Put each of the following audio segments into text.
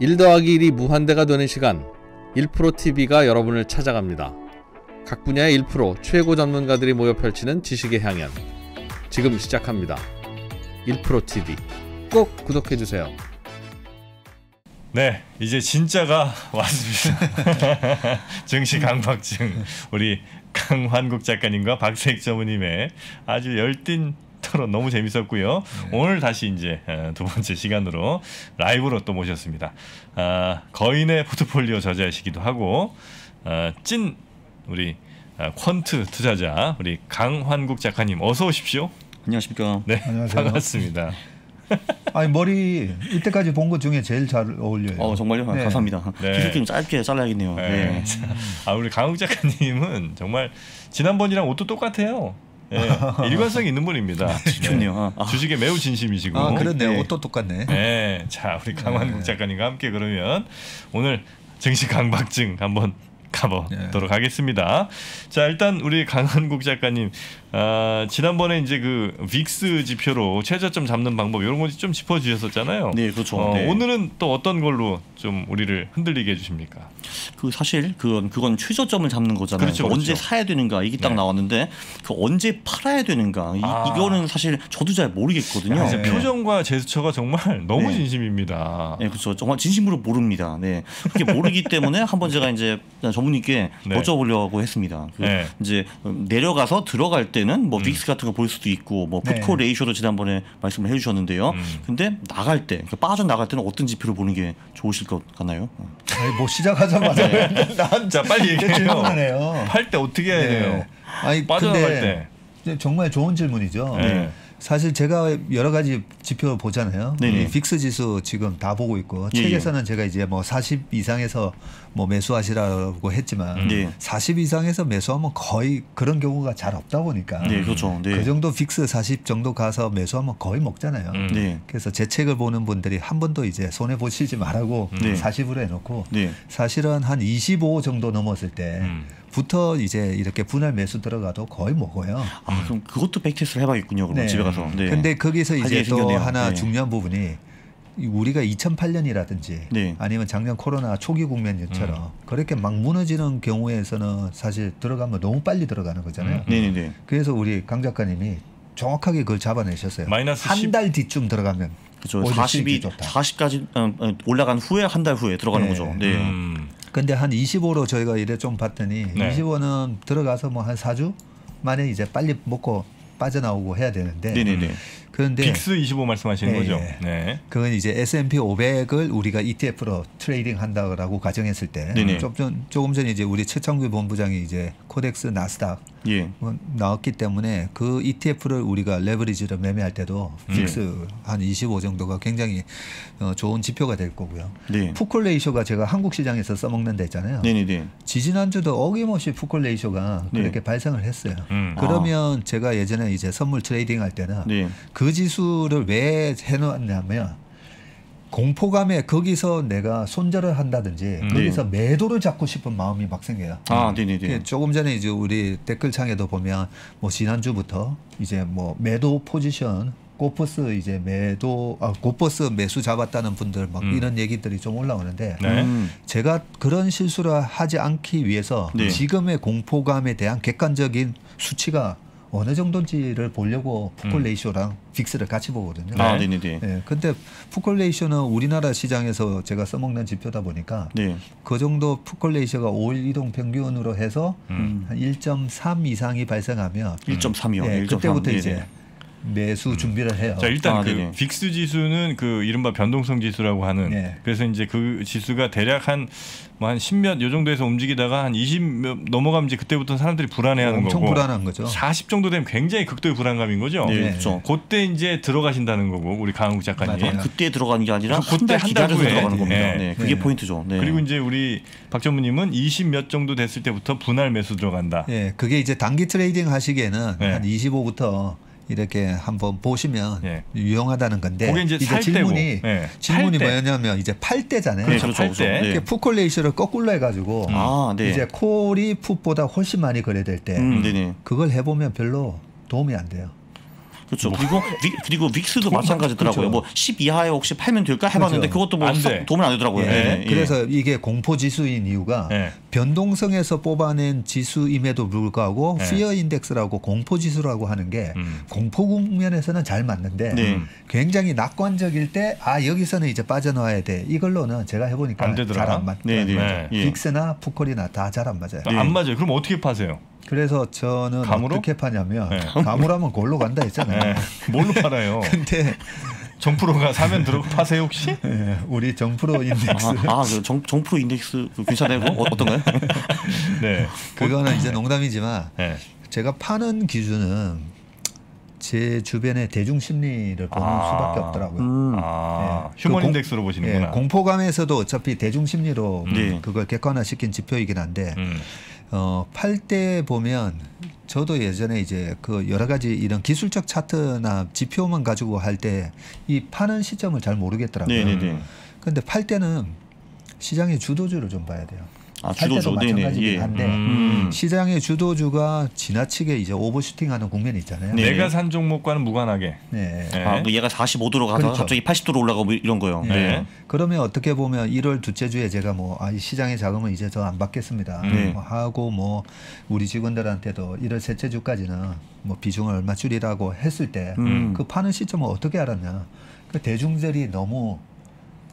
1 더하기 1이 무한대가 되는 시간 1프로TV가 여러분을 찾아갑니다. 각 분야의 1프로 최고 전문가들이 모여 펼치는 지식의 향연 지금 시작합니다. 1프로TV 꼭 구독해주세요. 네, 이제 진짜가 왔습니다. 증시 강박증 우리 강환국 작가님과 박세익 전무님의 아주 열띤 토론 너무 재밌었고요. 네. 오늘 다시 이제 어, 두 번째 시간으로 라이브로 또 모셨습니다. 아, 거인의 포트폴리오 저자이시기도 하고 아, 찐 우리 아, 퀀트 투자자 우리 강환국 작가님 어서 오십시오. 안녕하십니까. 네, 안녕하세요. 반갑습니다. 아니 머리 이때까지 본 것 중에 제일 잘 어울려요. 어 정말요? 네. 감사합니다. 네. 기술좀 짧게 잘라야겠네요. 네. 네. 아 우리 강욱 작가님은 정말 지난번이랑 옷도 똑같아요. 네, 일관성 있는 분입니다. 아, 좋네요. 네. 아. 주식에 매우 진심이시고. 아, 그렇네요. 네. 옷도 똑같네. 네, 자 우리 강환국 네. 작가님과 함께 그러면 오늘 증시 강박증 한번 가보도록 네. 하겠습니다. 자 일단 우리 강한국 작가님 아, 지난번에 이제 그 빅스 지표로 최저점 잡는 방법 이런 거 좀 짚어주셨었잖아요. 네, 그렇죠. 어, 네. 오늘은 또 어떤 걸로 좀 우리를 흔들리게 해주십니까? 그 사실 그건 그건 최저점을 잡는 거잖아요. 그렇죠, 그렇죠. 언제 사야 되는가 이게 딱 네. 나왔는데 그 언제 팔아야 되는가 이, 아. 이 거는 사실 저도 잘 모르겠거든요. 야, 네. 표정과 제스처가 정말 너무 네. 진심입니다. 네, 그렇죠. 정말 진심으로 모릅니다. 네, 그게 모르기 때문에 한번 제가 이제 전문님께 네. 여쭤보려고 했습니다. 그 네. 이제 내려가서 들어갈 때는 뭐 음. 빅스 같은 거 볼 수도 있고 뭐 네. 레이쇼도 지난번에 말씀을 해주셨는데요. 음. 근데 나갈 때 그러니까 빠져 나갈 때는 어떤 지표를 보는 게 좋으실 것 같나요? 아니, 뭐 시작하자마자 네. 자 빨리 얘기해요. 팔 때 어떻게 해야 네. 돼요? 아니 빠져나갈 때 정말 좋은 질문이죠. 네. 사실 제가 여러 가지 지표 보잖아요. 네 빅스 지수 지금 다 보고 있고 예, 예. 책에서는 제가 이제 뭐 40 이상에서 뭐 매수하시라고 했지만 네. 40 이상에서 매수하면 거의 그런 경우가 잘 없다 보니까 네, 그렇죠. 네. 그 정도 빅스 40 정도 가서 매수하면 거의 먹잖아요. 음. 네. 그래서 제 책을 보는 분들이 한 번도 이제 손해 보시지 말라고 네. 40으로 해놓고 네. 사실은 한 25 정도 넘었을 때 음. 부터 이제 이렇게 분할 매수 들어가도 거의 먹어요. 아 그럼 그것도 백테스트를 해봐야겠군요. 그럼 네. 집에 가서. 네. 근데 거기서 이제 또 생겼네요. 하나 네. 중요한 부분이 우리가 2008년이라든지 네. 아니면 작년 코로나 초기 국면처럼 음. 그렇게 막 무너지는 경우에서는 사실 들어가면 너무 빨리 들어가는 거잖아요. 음. 네네네. 그래서 우리 강 작가님이 정확하게 그걸 잡아내셨어요. 한 달 뒤쯤 들어가면 그렇죠. 40이 40까지 어, 어, 올라간 후에 한 달 후에 들어가는 네. 거죠. 네. 음. 근데 한 25로 저희가 이래 좀 봤더니 네. 25는 들어가서 뭐 한 4주 만에 이제 빨리 먹고 빠져나오고 해야 되는데 네네네. 그런데 VIX 25 말씀하시는 네, 거죠. 네. 그건 이제 S&P 500을 우리가 ETF로 trading 한다고 가정했을 때 조금, 조금 전에 이제 우리 최창규 본부장이 이제 코덱스 나스닥 예. 뭐 나왔기 때문에 그 ETF를 우리가 레버리지를 매매할 때도 VIX 음. 한25 정도가 굉장히 어, 좋은 지표가 될 거고요. 네. put-call ratio가 제가 한국 시장에서 써먹는 데 있잖아요. 네네네. 지지난주도 어김없이 put-call ratio가 네. 그렇게 발생을 했어요. 음. 그러면 아. 제가 예전에 이제 선물 trading 할 때는 네. 그 지수를 왜 해놓았냐면 공포감에 거기서 내가 손절을 한다든지 음. 거기서 네. 매도를 잡고 싶은 마음이 막 생겨요. 아, 네네네. 조금 전에 이제 우리 댓글창에도 보면 뭐 지난주부터 이제 뭐 매도 포지션 곱버스 이제 매도 아 곱버스 매수 잡았다는 분들 막 음. 이런 얘기들이 좀 올라오는데 네. 음. 제가 그런 실수를 하지 않기 위해서 네. 지금의 공포감에 대한 객관적인 수치가 어느 정도인지를 보려고 put-call 음. ratio랑 VIX를 같이 보거든요. 아, 네 네네. 네. 네. 근데 put-call ratio는 우리나라 시장에서 제가 써먹는 지표다 보니까 네. 그 정도 put-call ratio가 5일 이동 평균으로 해서 음. 한1.3 이상이 발생하면 1.3이요. 네, 1.3. 그때부터 네네. 이제 매수 음. 준비를 해요. 자 일단 아, 그 네네. VIX 지수는 그 이른바 변동성 지수라고 하는 네. 그래서 이제 그 지수가 대략 한 뭐한 10몇 요 정도에서 움직이다가 한 20몇 넘어가면 이제 그때부터 사람들이 불안해하는 엄청 거고. 불안한 거죠. 40 정도 되면 굉장히 극도의 불안감인 거죠. 네, 그렇죠. 그때 이제 들어가신다는 거고 우리 강환국 작가님. 맞아요. 그때 들어가는 게 아니라 그때 한 달 후에 들어가는 겁니다. 네. 네. 그게 네. 포인트죠. 네. 그리고 이제 우리 박 전무님은 20 몇 정도 됐을 때부터 분할 매수 들어간다. 네, 그게 이제 단기 trading 하시기에는 네. 한 25부터 이렇게 한번 보시면 예. 유용하다는 건데 이제, 이제 질문이 예. 질문이 뭐냐면 이제 팔 때잖아요. 그렇죠, 팔 때. 네. put-call ratio를 거꾸로 해가지고 음. 아, 네. 이제 call이 put보다 훨씬 많이 거래될 때 음, 그걸 해보면 별로 도움이 안 돼요. 그렇죠. 뭐. 그리고 위, 그리고 VIX도 마찬가지더라고요. 그렇죠. 뭐10 이하에 혹시 팔면 될까 해봤는데 그렇죠. 그것도 뭐안 도움이 안 되더라고요. 예. 네. 그래서 이게 공포 지수인 이유가 예. 변동성에서 뽑아낸 지수임에도 불구하고 예. 피어 인덱스라고 공포 지수라고 하는 게 음. 공포 국면에서는 잘 맞는데 네. 굉장히 낙관적일 때 아 여기서는 이제 빠져나와야 돼. 이걸로는 제가 해보니까 잘 안 맞. 네, 네. 빅스나 푸콜이나 다 잘 안 맞아요. 안 맞아요. 그럼 어떻게 파세요? 그래서 저는 감으로? 어떻게 파냐면 네. 감으로 하면 골로 간다 했잖아요. 네. 뭘로 팔아요? 근데 정프로가 사면 들어 파세요 혹시? 네, 우리 정프로 인덱스. 아, 아그 정, 정프로 인덱스 그 괜찮아요? 어, 어떤가요? 네. 그거는 이제 농담이지만 네. 제가 파는 기준은 제 주변의 대중 심리를 보는 아, 수밖에 없더라고요. 음. 아, 네. human 그 인덱스로 보시는구나. 네, 공포감에서도 어차피 대중 심리로 음. 그걸 객관화시킨 지표이긴 한데 음. 어, 팔 때 보면 저도 예전에 이제 그 여러 가지 이런 기술적 차트나 지표만 가지고 할 때 이 파는 시점을 잘 모르겠더라고요. 네네네. 근데 팔 때는 시장의 주도주를 좀 봐야 돼요. 아, 주도주 마찬가지긴 예. 한데 음. 시장의 주도주가 지나치게 이제 오버슈팅하는 국면이 있잖아요. 네. 내가 산 종목과는 무관하게. 네. 네. 아, 그 얘가 45도로 가서 그렇죠. 갑자기 80도로 올라가고 뭐 이런 거요. 네. 네. 그러면 어떻게 보면 1월 둘째 주에 제가 뭐 아, 이 시장의 자금을 이제 더안 받겠습니다. 네. 뭐 하고 뭐 우리 직원들한테도 1월 셋째 주까지는 뭐 비중을 얼마 줄이라고 했을 때그 음. 그 파는 시점을 어떻게 알았냐? 그 대중들이 너무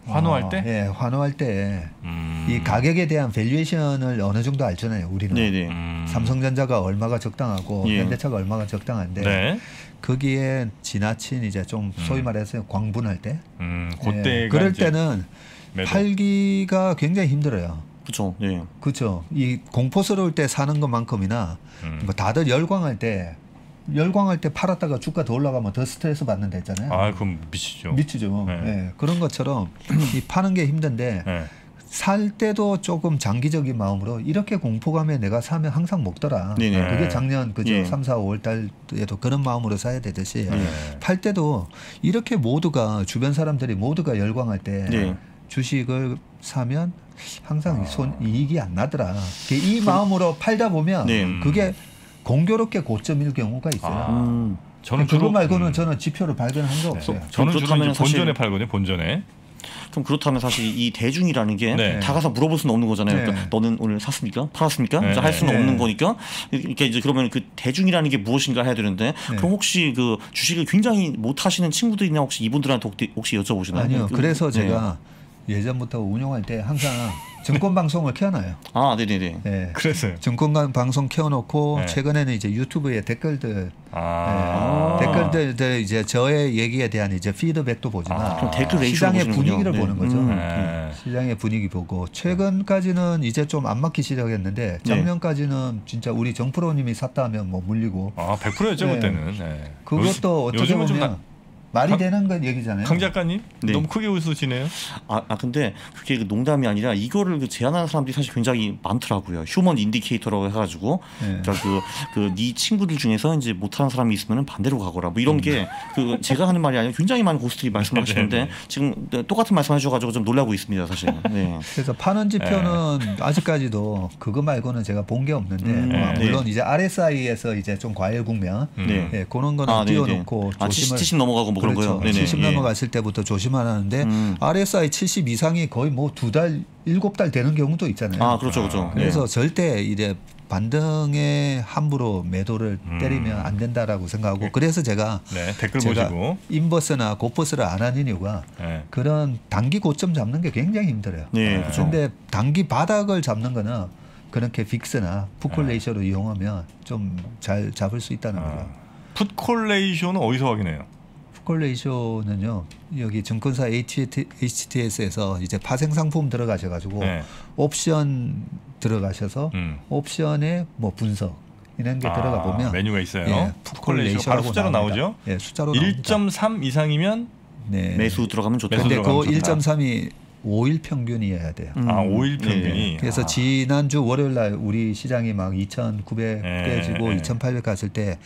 환호할 때? 예, 환호할 때이 음. 가격에 대한 valuation을 어느 정도 알잖아요. 우리는 네네. 음. 삼성전자가 얼마가 적당하고 예. 현대차가 얼마가 적당한데 네. 거기에 지나친 이제 좀 소위 음. 말해서 광분할 때, 음, 그때 예, 그럴 때는 매도. 팔기가 굉장히 힘들어요. 그렇죠. 예. 그렇죠. 이 공포스러울 때 사는 것만큼이나 음. 뭐 다들 열광할 때 열광할 때 팔았다가 주가 더 올라가면 더 스트레스 받는다 했잖아요. 아, 그럼 미치죠. 미치죠. 네. 네. 그런 것처럼 이 파는 게 힘든데 네. 살 때도 조금 장기적인 마음으로 이렇게 공포감에 내가 사면 항상 먹더라. 네네. 그게 작년 그죠 예. 3, 4, 5월 달에도 그런 마음으로 사야 되듯이 네. 팔 때도 이렇게 모두가 주변 사람들이 모두가 열광할 때 네. 주식을 사면 항상 아. 손 이익이 안 나더라. 이 마음으로 팔다 보면 네. 그게 공교롭게 고점일 경우가 있어요. 아, 음. 저는 그거 말고는 음. 저는 지표를 발견한 적 네. 없어요. 저는 주로 본전에 팔거든요. 본전에. 그럼 그렇다면 사실 이 대중이라는 게 네. 다가서 물어볼 수는 없는 거잖아요. 그러니까 네. 너는 오늘 샀습니까? 팔았습니까? 네. 할 수는 네. 없는 거니까. 이렇게 이제 그러면 그 대중이라는 게 무엇인가 해야 되는데 네. 그럼 혹시 그 주식을 굉장히 못 하시는 친구들이나 혹시 이분들한테 혹시 여쭤보시나요? 아니요. 그, 그래서 제가 예전부터 운용할 때 항상 증권 방송을 켜놔요. 아, 네네네. 네. 그래서요. 증권 방송 켜놓고 네. 최근에는 이제 유튜브에 댓글들 아~ 네. 댓글들 이제 저의 얘기에 대한 이제 피드백도 보지만 아~ 댓글 시장의 분위기를 네. 보는 거죠. 음. 네. 시장의 분위기 보고 최근까지는 이제 좀안 맞기 시작했는데 네. 작년까지는 진짜 우리 정프로님이 샀다 하면 뭐 물리고 아 100%였죠 그때는. 그것도 어떻게 보면 말이 강, 되는 건 얘기잖아요. 강 작가님 네. 너무 크게 웃으시네요. 아, 아 근데 그게 그 농담이 아니라 이거를 그 제안하는 사람들이 사실 굉장히 많더라고요. human indicator라고 해가지고 네. 그러니까 그그네 그 친구들 중에서 이제 못하는 사람이 있으면 반대로 가거라. 뭐 이런 음. 게그 제가 하는 말이 아니라 굉장히 많은 고수들이 말씀하시는데 네, 네. 지금 똑같은 말씀하셔가지고 좀 놀라고 있습니다, 사실. 네. 그래서 파는 지표는 네. 아직까지도 그거 말고는 제가 본 게 없는데 음, 뭐 물론 이제 RSI에서 이제 좀 과열 국면 네. 그런 거는 아, 띄워놓고 아, 조심을 70 넘어가고 뭐 그런 그렇죠. 거요. 70 넘어갔을 때부터 조심하라는데 음. RSI 70 이상이 거의 뭐 두 달, 일곱 달 되는 경우도 있잖아요. 아 그렇죠, 그렇죠. 그래서 네. 절대 이제 반등에 함부로 매도를 음. 때리면 안 된다라고 생각하고 그래서 제가, 네, 댓글 제가 보시고 인버스나 고버스를 안 하는 이유가 네. 그런 단기 고점 잡는 게 굉장히 힘들어요. 네, 그렇죠. 근데 단기 바닥을 잡는 거는 그렇게 빅스나 푸콜레이셔로 네. 이용하면 좀 잘 잡을 수 있다는 아. 거죠. 풋콜레이션은 어디서 확인해요? 풋콜레이션은요 여기 증권사 HTS에서 이제 파생 상품 들어가셔가지고 네. 옵션 들어가셔서 음. 옵션의 뭐 분석 이런 게 아, 들어가 보면 메뉴가 있어요. 예, 풋콜레이션 바로 숫자로 나옵니다. 나오죠. 예, 숫자로 1.3 이상이면 네. 매수 들어가면 좋다. 근데 그 1.3이 5일 평균이어야 돼요. 음. 아, 5일 평균이. 네. 그래서 아. 지난주 월요일 날 우리 시장이 막 2,900 깨지고 네. 2,800 갔을 때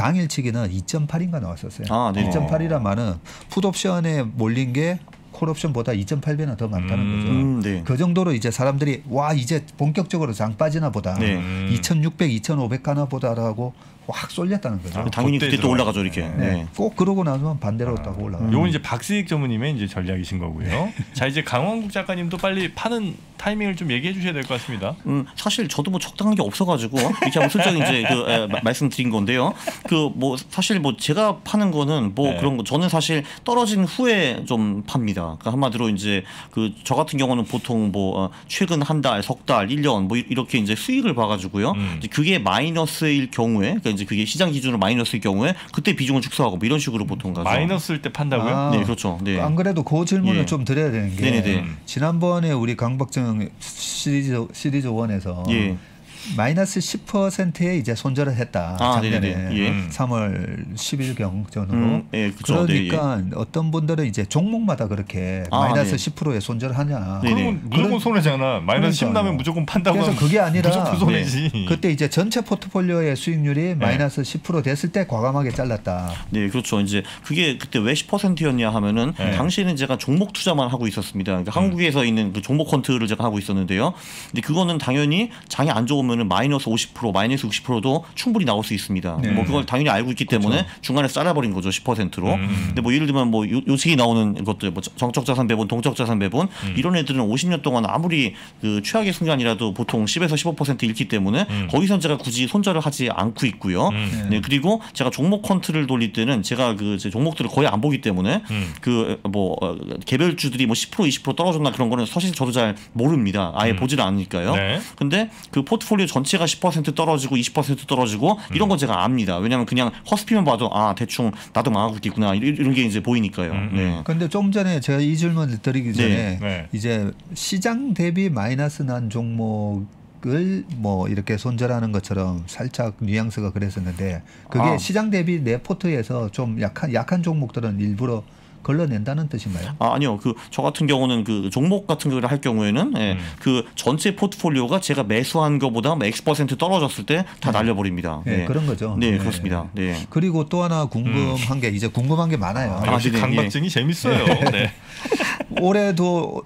당일치기는 2.8인가 나왔었어요. 아, 네. 2.8이란 말은 풋옵션에 몰린 게 콜옵션보다 2.8배나 더 많다는 음, 거죠. 음, 네. 그 정도로 이제 사람들이 와 이제 본격적으로 장 빠지나 보다. 네. 음. 2,600, 2,500 가나 보다라고 확 쏠렸다는 거죠. 아, 당연히 그때 또 올라가죠 이렇게. 네. 네. 꼭 그러고 나서 반대로 아, 딱 올라가. 요건 이제 박수익 전무님의 이제 전략이신 거고요. 자 이제 강원국 작가님도 빨리 파는 타이밍을 좀 얘기해 주셔야 될 것 같습니다. 음 사실 저도 뭐 적당한 게 없어가지고 이렇게 한번 슬쩍 이제 그 에, 말씀드린 건데요. 그 뭐 사실 뭐 제가 파는 거는 뭐 네. 그런 거 저는 사실 떨어진 후에 좀 팝니다. 그러니까 한마디로 이제 그 저 같은 경우는 보통 뭐 어, 최근 한 달, 석 달, 1년 뭐 이렇게 이제 수익을 봐가지고요. 음. 그게 마이너스일 경우에 그러니까 이제 그게 시장 기준으로 마이너스일 경우에 그때 비중을 축소하고 뭐 이런 식으로 보통 가죠. 마이너스일 때 판다고요? 아, 네, 그렇죠. 네. 안 그래도 그 질문을 예. 좀 드려야 되는 게 네네네. 지난번에 우리 강박정 시리즈 시리즈 원에서 예. 마이너스 10%에 이제 손절을 했다. 아, 작년에 예. 3월 10일 경 전으로. 음, 예, 그렇죠. 그러니까 네, 예. 어떤 분들은 이제 종목마다 그렇게 아, 마이너스 네. 10%에 손절을 하냐. 그러면 무조건 손해잖아. 마이너스 그러니까. 10 나면 무조건 판다고 그래서 그게 아니라 무조건 손해지. 네. 그때 이제 전체 포트폴리오의 수익률이 네. 마이너스 10% 됐을 때 과감하게 잘랐다. 네, 그렇죠. 이제 그게 그때 왜 10%였냐 하면은 네. 당시에는 제가 종목 투자만 하고 있었습니다. 그러니까 음. 한국에서 있는 그 종목 quant를 제가 하고 있었는데요. 근데 그거는 당연히 장이 안 좋으면 보면은 마이너스 50% 마이너스 60%도 충분히 나올 수 있습니다. 네. 뭐 그걸 당연히 알고 있기 때문에 그렇죠. 중간에 잘라버린 거죠 10%로. 음. 근데 뭐 예를 들면 뭐 요, 요식이 나오는 것들 뭐 정적 자산 배분, 동적 자산 배분 음. 이런 애들은 50년 동안 아무리 그 최악의 순간이라도 보통 10에서 15% 잃기 때문에 음. 거기서 제가 굳이 손절을 하지 않고 있고요. 음. 네 그리고 제가 종목 quant를 돌릴 때는 제가 그 종목들을 거의 안 보기 때문에 음. 그뭐 어, 개별 주들이 뭐 10% 20% 떨어졌나 그런 거는 사실 저도 잘 모릅니다. 아예 음. 보질 않으니까요. 네. 근데 그 포트폴리오 전체가 10% 떨어지고 20% 떨어지고 이런 건 제가 압니다. 왜냐하면 그냥 허스피만 봐도 아 대충 나도 망하고 있구나 이런 게 이제 보이니까요. 음, 음. 네. 그런데 좀 전에 제가 이 질문을 드리기 전에 네. 네. 이제 시장 대비 마이너스 난 종목 을뭐 이렇게 손절하는 것처럼 살짝 뉘앙스가 그랬었는데 그게 아. 시장 대비 내 포트에서 좀 약한 약한 종목들은 일부러 걸러낸다는 뜻인가요? 아, 아니요. 그 저 같은 경우는 그 종목 같은 걸할 경우에는 예, 음. 그 전체 포트폴리오가 제가 매수한 것보다 뭐 X% 떨어졌을 때다 네. 날려버립니다. 네, 네. 그런 거죠. 네, 네, 그렇습니다. 네. 그리고 또 하나 궁금한 음. 게 이제 궁금한 게 많아요. 아, 역시 강박증이 예. 재밌어요. 네. 올해도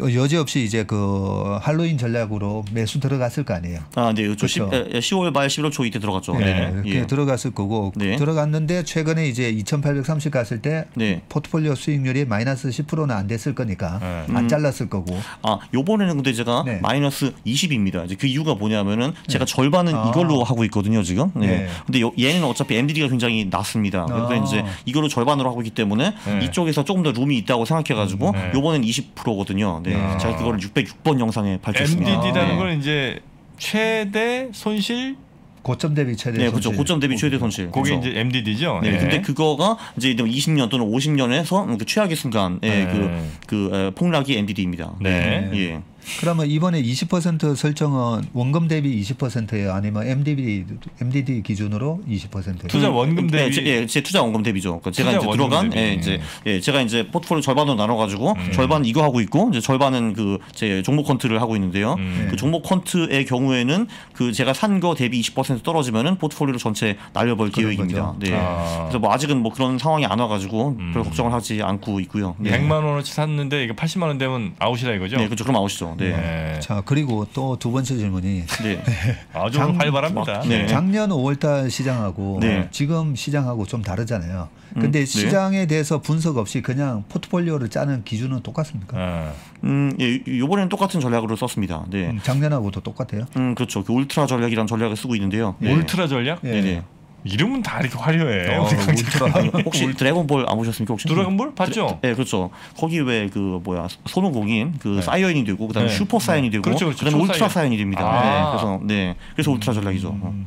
여지없이 이제 그 할로윈 전략으로 매수 들어갔을 거 아니에요. 아, 네. 그렇죠. 10, 10월 말 11월 초 이때 들어갔죠. 네. 네. 예. 들어갔을 거고 네. 들어갔는데 최근에 이제 2,830 갔을 때 네. 포트폴리오 수익률이 마이너스 10%는 안 됐을 거니까 네. 안 음. 잘랐을 거고. 아, 요번에는 근데 제가 네. 마이너스 20입니다. 이제 그 이유가 뭐냐면은 제가 절반은 아. 이걸로 하고 있거든요, 지금. 네. 근데 요, 얘는 어차피 MDD가 굉장히 낮습니다. 그래서 아. 이제 이걸로 절반으로 하고 있기 때문에 이쪽에서 조금 더 룸이 있다고 생각해 가지고 요번엔 20%거든요. 네, 아. 제가 그거를 606번 영상에 밝혔습니다. MDD라는 아. 건 이제 최대 손실 고점 대비 최대 네, 그렇죠. 고점 대비 최대 손실. 그게 그렇죠. 이제 MDD죠. 네, 네. 근데 그거가 이제 20년 또는 50년에서 그 최악의 순간에 네. 그, 그 폭락이 MDD입니다. 네. 네. 예. 그러면 이번에 20% 설정은 원금 대비 20%예요, 아니면 MDD MDD 기준으로 20%예요? 투자 원금 대비 예, 제, 예, 제 투자 원금 대비죠. 그러니까 제가 이제 들어간 예, 이제 예, 제가 이제 포트폴리오 절반으로 나눠 가지고 음. 절반 이거 하고 있고 이제 절반은 그 제 종목 quant를 하고 있는데요. 음. 그 종목 quant의 경우에는 그 제가 산 거 대비 20% 떨어지면은 포트폴리오 전체 날려볼 계획입니다. 네. 아. 그래서 뭐 아직은 뭐 그런 상황이 안 와가지고 음. 별 걱정을 하지 않고 있고요. 네. 100만 원어치 샀는데 이게 80만 원 되면 아웃이다 이거죠? 네, 그렇죠. 그럼 아웃이죠. 네. 네. 자 그리고 또 두 번째 질문이 네. 아주 장, 활발합니다. 네. 작년 5월달 시장하고 네. 지금 시장하고 좀 다르잖아요. 근데 음, 네. 시장에 대해서 분석 없이 그냥 포트폴리오를 짜는 기준은 똑같습니까? 아. 음, 예, 이번에는 똑같은 전략으로 썼습니다. 네. 음, 작년하고도 똑같아요? 음, 그렇죠. 그 울트라 전략이라는 전략을 쓰고 있는데요. 네. 울트라 전략? 네. 네. 이름은 다 이렇게 화려해. 어, 울트라. 혹시 드래곤볼 안 보셨습니까? 혹시 드래곤볼 봤죠? 네, 그렇죠. 거기 왜 그 뭐야 손오공인 그 네. 사이언이 되고 그다음에 네. 슈퍼 사이언이 되고 그렇죠, 그렇죠. 그다음에 울트라 사이언이 됩니다. 아. 네, 그래서 네, 그래서 울트라 전략이죠. 음.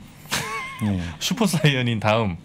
네. 슈퍼 사이언인 다음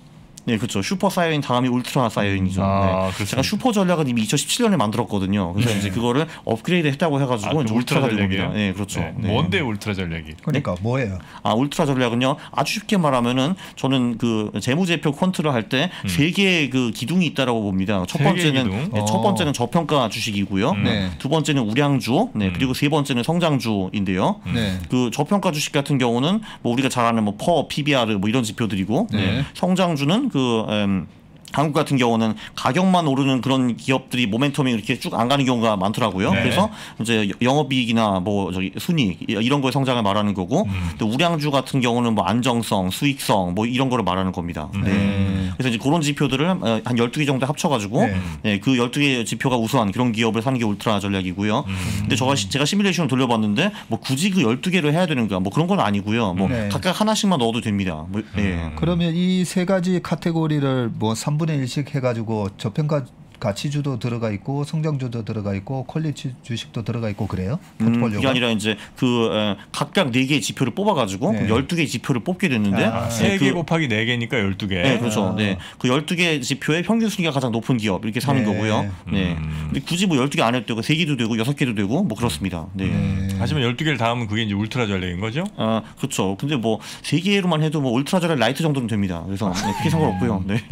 네, 그렇죠. 슈퍼 사이언 다음이 울트라 사이언이죠. 아, 네. 제가 슈퍼 전략은 이미 2017년에 만들었거든요. 그래서 네. 이제 그거를 업그레이드 했다고 해가지고 아, 이제 울트라가 된 겁니다. 네, 그렇죠. 네. 네. 뭔데 울트라 전략이? 그러니까 뭐예요? 아, 울트라 전략은요. 아주 쉽게 말하면은 저는 그 재무제표 quant를 할 때 세 음. 개의 그 기둥이 있다라고 봅니다. 첫 번째는 네, 첫 어. 번째는 저평가 주식이고요. 음. 네. 두 번째는 우량주, 네, 음. 그리고 세 번째는 성장주인데요. 네. 그 저평가 주식 같은 경우는 뭐 우리가 잘 아는 뭐 퍼, PBR 뭐 이런 지표들이고 네. 성장주는 그 음, 한국 같은 경우는 가격만 오르는 그런 기업들이 모멘텀이 이렇게 쭉 안 가는 경우가 많더라고요. 네. 그래서 이제 영업이익이나 뭐 저기 순이익 이런 거의 성장을 말하는 거고 음. 또 우량주 같은 경우는 뭐 안정성, 수익성 뭐 이런 거를 말하는 겁니다. 네. 음. 그래서 이제 그런 지표들을 어, 한 12개 정도 합쳐가지고 네. 네, 그 12개 지표가 우수한 그런 기업을 사는 게 울트라 전략이고요. 음. 근데 저가 제가 시뮬레이션을 돌려봤는데 뭐 굳이 그 12개로 해야 되는가 뭐 그런 건 아니고요. 뭐 네. 각각 하나씩만 넣어도 됩니다. 뭐, 예. 그러면 이 세 가지 카테고리를 뭐 3분 의 1씩 해가지고 저평가 가치주도 들어가 있고 성장주도 들어가 있고 퀄리티 주식도 들어가 있고 그래요? 포트폴리오가? 음, 그게 아니라 이제 그 에, 각각 네 개의 지표를 뽑아가지고 네. 12개의 지표를 뽑게 됐는데 아, 3개 그, 곱하기 4개니까 12개. 네, 그렇죠. 아. 네. 그 12개 지표의 평균 순위가 가장 높은 기업 이렇게 사는 네. 거고요. 네. 음. 근데 굳이 뭐 12개 안 해도 되고 3개도 되고 6개도 되고 뭐 그렇습니다. 네. 네. 하지만 12개를 다 넣은 그게 이제 울트라 전략인 거죠? 아, 그렇죠. 근데 뭐 3개로만 해도 뭐 울트라 전략 lite 정도는 됩니다. 그래서 네, 크게 상관없고요. 네.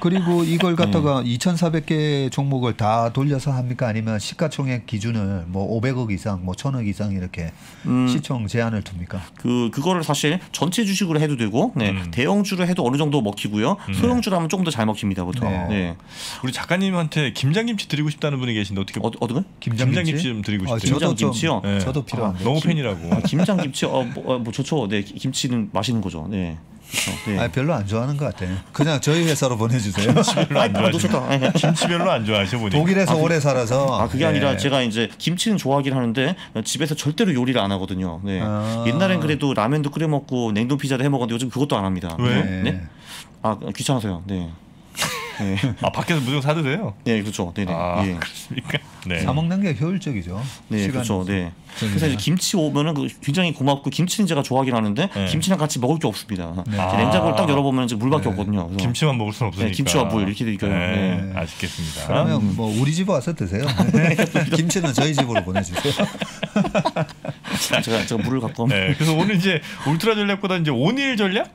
그리고 이걸 갖다가 2,400개 종목을 다 돌려서 합니까? 아니면 시가총액 기준을 뭐 500억 이상, 뭐 1000억 이상 이렇게 음, 시총 제한을 둡니까? 그 그거를 사실 전체 주식으로 해도 되고, 네, 음. 대형주로 해도 어느 정도 먹히고요. 음. 소형주라면 조금 더 잘 먹힙니다, 보통. 네. 네. 우리 작가님한테 김장김치 드리고 싶다는 분이 계신데 어떻게? 어, 어떤 김장김치? 김장김치 좀 드리고 싶어요. 아, 김장김치요? 네. 저도 필요한데. 아, 너무 팬이라고. 아, 김장김치, 어, 뭐, 어, 뭐 좋죠. 네, 김치는 맛있는 거죠. 네. 네. 아 별로 안 좋아하는 것 같아요. 그냥 저희 회사로 보내주세요. 김치 별로 안 좋아하시죠. 김치 별로 안 좋아하셔 보니. 독일에서 아, 그 오래 살아서. 아 그게 네. 아니라 제가 이제 김치는 좋아하긴 하는데 집에서 절대로 요리를 안 하거든요. 네. 아. 옛날엔 그래도 라면도 끓여 먹고 냉동 피자도 해 먹었는데 요즘 그것도 안 합니다. 왜? 네? 아 귀찮아서요. 네. 네. 아 밖에서 무조건 사 드세요? 네, 그렇죠. 네네. 아, 예. 그렇습니까? 네. 사 먹는 게 효율적이죠. 네, 그렇죠. 네. 그래서 이제 김치 오면은 그 굉장히 고맙고 김치는 제가 좋아하긴 하는데 네. 김치랑 같이 먹을 게 없습니다. 네. 아. 냉장고를 딱 열어보면 이제 물밖에 네. 없거든요. 김치만 먹을 수는 없으니까. 네, 김치와 물 이렇게 드릴까요? 네. 네. 아쉽겠습니다. 그러면 음. 뭐 우리 집 와서 드세요. 김치는 저희 집으로 보내주세요. 제가 제가 물을 갖고. 네, 그래서 오늘 이제 울트라 전략보다 이제 온일 전략?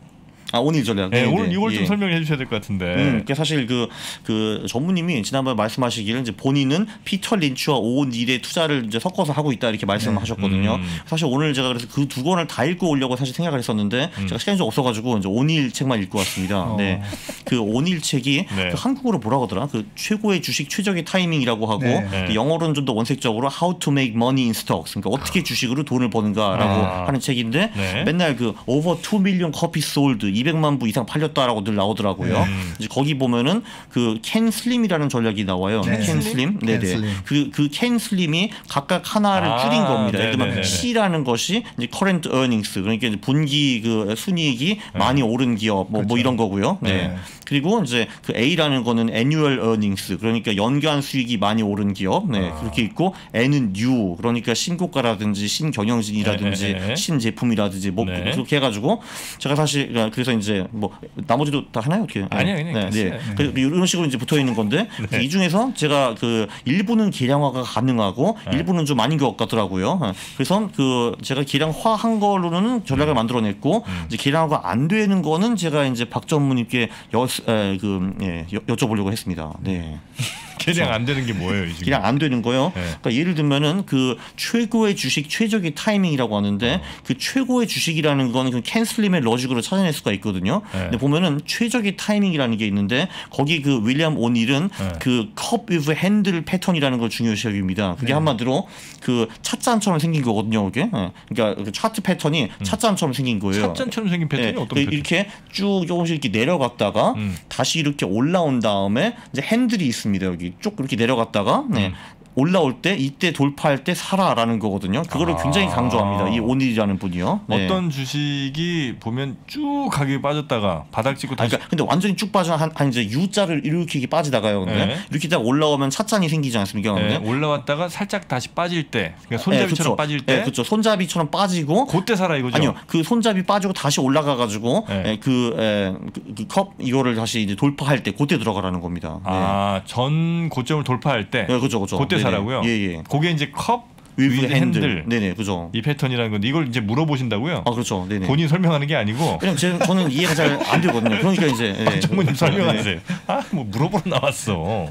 아 온일 전략. 네, 오늘 이걸 좀 예. 설명해 주셔야 될 것 같은데. 음, 사실 그, 그 전무님이 지난번에 말씀하시기를 이제 본인은 피터 린치와 오닐의 투자를 이제 섞어서 하고 있다 이렇게 말씀하셨거든요. 음. 사실 오늘 제가 그래서 그 두 권을 다 읽고 오려고 사실 생각을 했었는데 음. 제가 시간이 좀 없어가지고 이제 오닐 책만 읽고 왔습니다. 어. 네, 그 오닐 책이 네. 그 한국어로 뭐라고 하더라? 그 최고의 주식 최적의 타이밍이라고 하고 네. 그 영어로는 좀 더 원색적으로 How to make money in stocks. 그러니까 어떻게 주식으로 돈을 버는가라고 아. 하는 책인데 네. 맨날 그 over 2 million copies sold 200만 부 이상 팔렸다라고 늘 나오더라고요. 음. 이제 거기 보면은 그 CAN SLIM이라는 전략이 나와요. 네. CAN SLIM. 네네. 그그 CAN SLIM이 각각 하나를 아, 줄인 겁니다. 예를 들면 C라는 것이 이제 current earnings 그러니까 이제 분기 그 순이익이 네. 많이 오른 기업 뭐, 그렇죠. 뭐 이런 거고요. 네. 네. 그리고 이제 그 A라는 거는 annual earnings 그러니까 연간 수익이 많이 오른 기업. 네. 아. 그렇게 있고 N은 new 그러니까 신고가라든지 신경영진이라든지 네. 네, 네. 신제품이라든지 뭐 그렇게 해가지고 제가 사실 그래서 이제 뭐 나머지도 다 하나요 어떻게? 아니요, 그냥 네, 네. 그 이런 식으로 이제 붙어 있는 건데 네. 이 중에서 제가 그 일부는 계량화가 가능하고 네. 일부는 좀 아닌 것 같더라고요. 어, 그래서 그 제가 계량화한 걸로는 전략을 음. 만들어냈고 음. 이제 계량화가 안 되는 거는 제가 이제 박 전무님께 여, 에, 그 예, 여, 여쭤보려고 했습니다. 네. 계량 안 되는 게 뭐예요? 지금? 계량 안 되는 거요. 네. 그러니까 예를 들면은 그 최고의 주식 최적의 타이밍이라고 하는데 어. 그 최고의 주식이라는 거는 그 CAN SLIM의 logic으로 찾아낼 수가 있거든요. 네. 근데 보면은 최적의 타이밍이라는 게 있는데 거기 그 윌리엄 오닐은 네. 그 cup with handle 패턴이라는 걸 중요시 여깁니다. 그게 네. 한마디로 그 찻잔처럼 생긴 거거든요. 그게. 네. 그러니까 그 차트 패턴이 음. 찻잔처럼 생긴 거예요. 찻잔처럼 생긴 패턴이 네. 어떤 그 패턴? 이렇게 쭉 조금씩 이렇게 내려갔다가 음. 다시 이렇게 올라온 다음에 이제 핸들이 있습니다. 여기 쭉 이렇게 내려갔다가 네. 음. 올라올 때 이때 돌파할 때 사라라는 거거든요. 그거를 아. 굉장히 강조합니다. 이 오닐이라는 분이요. 네. 어떤 주식이 보면 쭉 가격이 빠졌다가 바닥 찍고 다시. 그러니까 근데 완전히 쭉 빠져 한, 한 이제 U자를 이렇게 빠지다가요. 근데 네. 이렇게 딱 올라오면 차잔이 생기지 않습니까? 네. 올라왔다가 살짝 다시 빠질 때, 그러니까 손잡이처럼 네, 빠질 때, 그렇죠. 손잡이처럼 빠지고 그때 살아 이거죠. 아니요, 그 손잡이 빠지고 다시 올라가가지고 네. 그컵 그, 그, 그 이거를 다시 이제 돌파할 때 그때 들어가라는 겁니다. 아 전 고점을 돌파할 때, 네, 그렇죠, 그렇죠. 그때 사라고요. 예, 예. 그게 이제 cup with handle. Handle. 네네, 그죠. 이 패턴이라는 건데 이걸 이제 물어보신다고요? 아, 그렇죠. 네네. 본인 설명하는 게 아니고. 그냥 제, 저는 이해가 잘 안 되거든요. 그러니까 이제. 네. 전문님 설명하세요. 네. 아, 뭐 물어보러 나왔어.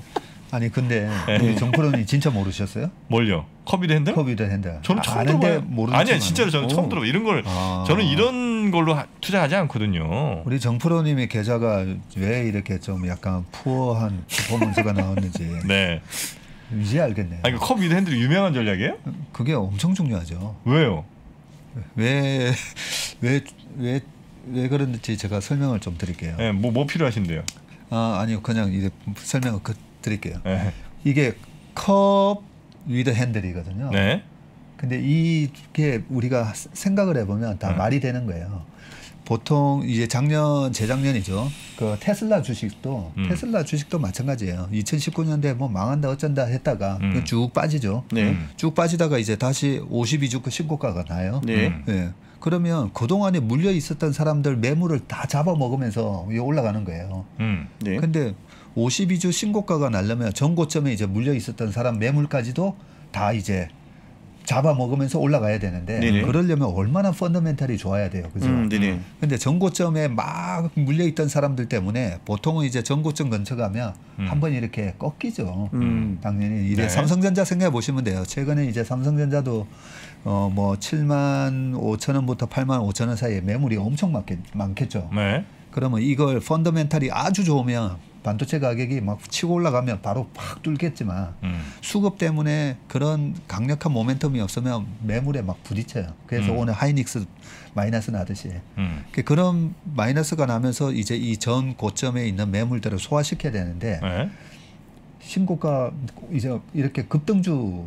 아니 근데 네. 정프로님 진짜 모르셨어요? 뭘요? Cup with handle? Cup with handle. 저는 처음 들어봐요. 모르는 아니야 진짜로 저는 오. 처음 들어봐. 이런 걸 아. 저는 이런 걸로 투자하지 않거든요. 우리 정프로님의 계좌가 왜 이렇게 좀 약간 poor한 performance가 나왔는지 네. 이제 알겠네요. 아니 cup with handle이 유명한 전략이에요? 그게 엄청 중요하죠. 왜요? 왜 왜 왜 왜 그런지 제가 설명을 좀 드릴게요. 네, 뭐뭐 뭐 필요하신데요? 아 아니요 그냥 이제 설명을 그, 드릴게요. 네. 이게 cup with handle이거든요. 네. 근데 이게 우리가 생각을 해보면 다 네. 말이 되는 거예요. 보통 이제 작년 재작년이죠. 그 테슬라 주식도 음. 테슬라 주식도 마찬가지예요. 2019년도에 뭐 망한다 어쩐다 했다가 음. 쭉 빠지죠. 네. 음. 쭉 빠지다가 이제 다시 52주가 신고가가 나요. 네. 네. 그러면 그동안에 물려 있었던 사람들 매물을 다 잡아먹으면서 올라가는 거예요. 음. 네. 근데 52주 신고가가 날려면 전고점에 이제 물려 있었던 사람 매물까지도 다 이제 잡아먹으면서 올라가야 되는데 네네. 그러려면 얼마나 펀더멘탈이 좋아야 돼요. 그죠? 음. 근데 전고점에 막 물려 있던 사람들 때문에 보통은 이제 전고점 근처 가면 음. 한번 이렇게 꺾이죠. 음. 당연히 이제 네. 삼성전자 생각해 보시면 돼요. 최근에 이제 삼성전자도 어뭐 7만 5천 원부터 8만 5천 원 사이에 매물이 엄청 많겠, 많겠죠. 네. 그러면 이걸 펀더멘탈이 아주 좋으면 반도체 가격이 막 치고 올라가면 바로 팍 뚫겠지만 음. 수급 때문에 그런 강력한 모멘텀이 없으면 매물에 막 부딪혀요. 그래서 음. 오늘 하이닉스 마이너스 나듯이 음. 그 그런 마이너스가 나면서 이제 이 전 고점에 있는 매물들을 소화시켜야 되는데 네. 신고가 이제 이렇게 급등주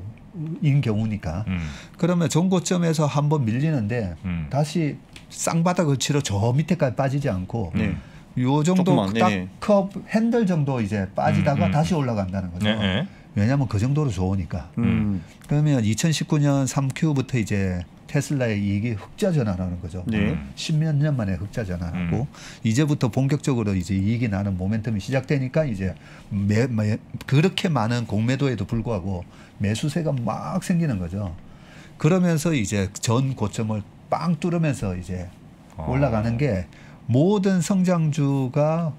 인 경우니까 음. 그러면 전고점에서 한번 밀리는데 음. 다시 쌍바닥을 치러 저 밑에까지 빠지지 않고 네. 요 정도 딱컵 핸들 정도 이제 빠지다가 음, 음. 다시 올라간다는 거죠. 네, 네. 왜냐하면 그 정도로 좋으니까. 음. 그러면 2019년 3Q부터 이제 테슬라의 이익이 흑자 전환하는 거죠. 네. 십몇 년 만에 흑자 전환하고 음. 이제부터 본격적으로 이제 이익이 나는 모멘텀이 시작되니까 이제 매, 매, 그렇게 많은 공매도에도 불구하고 매수세가 막 생기는 거죠. 그러면서 이제 전 고점을 빵 뚫으면서 이제 아. 올라가는 게 모든 성장주가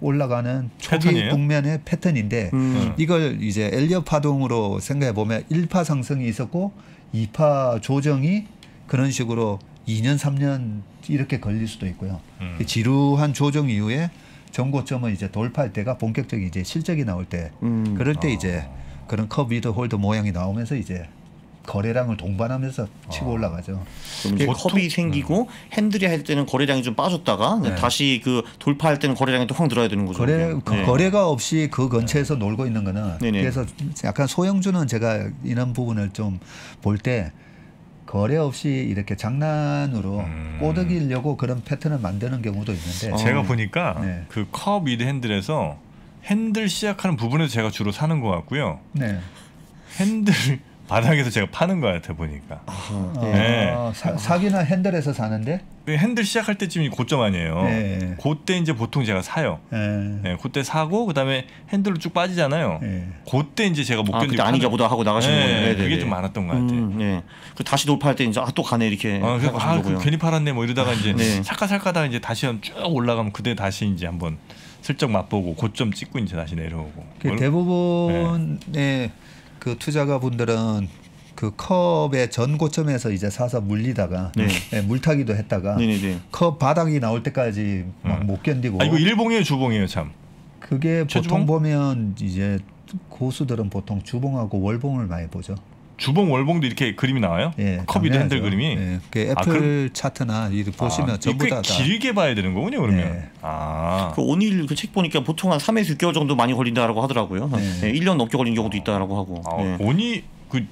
올라가는 초기 패턴이에요? 국면의 패턴인데 음. 이걸 이제 엘리어트 파동으로 생각해 보면 1파 상승이 있었고 2파 조정이 그런 식으로 2년 3년 이렇게 걸릴 수도 있고요. 음. 지루한 조정 이후에 전고점을 이제 돌파할 때가 본격적인 이제 실적이 나올 때 음. 그럴 때 어. 이제 그런 cup with holder 모양이 나오면서 이제 거래량을 동반하면서 치고 아. 올라가죠. 컵이 생기고 음. 핸들이 할 때는 거래량이 좀 빠졌다가 네. 다시 그 돌파할 때는 거래량이 또 확 늘어야 되는 거죠. 거래 그 네. 거래가 없이 그 근처에서 네. 놀고 있는 거는 네네. 그래서 약간 소형주는 제가 이런 부분을 좀 볼 때 거래 없이 이렇게 장난으로 음. 꼬드기려고 그런 패턴을 만드는 경우도 있는데 제가 어. 보니까 네. 그 cup with handle에서 핸들 시작하는 부분에서 제가 주로 사는 것 같고요. 네. 핸들 바닥에서 제가 파는 거 같아 보니까. 아, 네. 아, 사, 기나 핸들에서 사는데? 그 핸들 시작할 때쯤이 고점 아니에요. 네. 그때 이제 보통 제가 사요. 네. 네. 그때 사고 그다음에 핸들로 쭉 빠지잖아요. 네. 그때 이제 제가 못 아, 견디고 아니가 보다 하고 나가시는 네. 거예요. 네, 그게 좀 많았던 것 같아요. 음, 네. 그 다시 돌파할 때 이제 아, 또 가네 이렇게. 아, 그, 아그 괜히 팔았네 뭐 이러다가 이제 네. 살까 살까다 이제 다시 쭉 올라가면 그때 다시 이제 한번 슬쩍 맛보고 고점 찍고 이제 다시 내려오고. 그 대부분의 그 투자가 분들은 그 컵의 전 고점에서 이제 사서 물리다가 네. 네, 물타기도 했다가 네네네. 네, 네. 컵 바닥이 나올 때까지 막못 음. 견디고 아 이거 일봉이에요 주봉이에요 참 그게 최주봉? 보통 보면 이제 고수들은 보통 주봉하고 월봉을 많이 보죠. 주봉 월봉도 이렇게 그림이 나와요? 예, 컵이도 핸들 그림이. 예, 그 애플 아, 차트나 이렇게 보시면 아, 전부 다 길게 봐야 되는 거군요, 그러면. 예. 아. 그 오닐 그책 보니까 보통 한 3에서 6개월 정도 많이 걸린다라고 하더라고요. 네. 예, 1년 넘게 걸린 경우도 있다라고 하고. 아, 예. 오니 그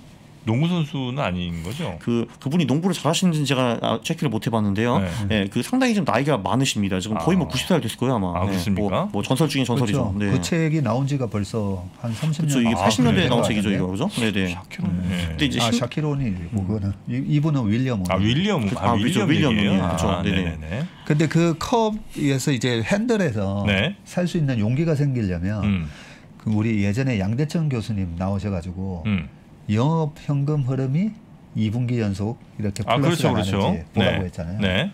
농구 선수는 아닌 거죠? 그 그분이 농구를 잘하시는지 제가 아, 체크를 못 해봤는데요. 네. 네. 그 상당히 좀 나이가 많으십니다. 지금 거의 뭐 아. 뭐 90살 됐을 거예요 아마. 아, 그렇습니까? 뭐, 뭐, 전설 중에 전설이죠. 그렇죠. 네. 그 책이 나온 지가 벌써 한 30년. 그렇죠. 이게 80년대에 아, 나온 책이죠, 이거 그죠? 네, 네. 샤키론. 네. 근데 이제 아, 샤키론이 그거는 이분은 윌리엄. 아, 윌리엄. 아, 윌리엄. 윌리엄이에요. 그렇죠. 아, 네, 네. 근데 그 컵에서 이제 핸들에서 네. 살수 있는 용기가 생기려면 음. 그 우리 예전에 양대천 교수님 나오셔가지고. 음. 영업 현금 흐름이 2분기 연속 이렇게 플러스가 아, 그렇죠, 그렇죠. 나는지 보라고 네. 했잖아요. 네.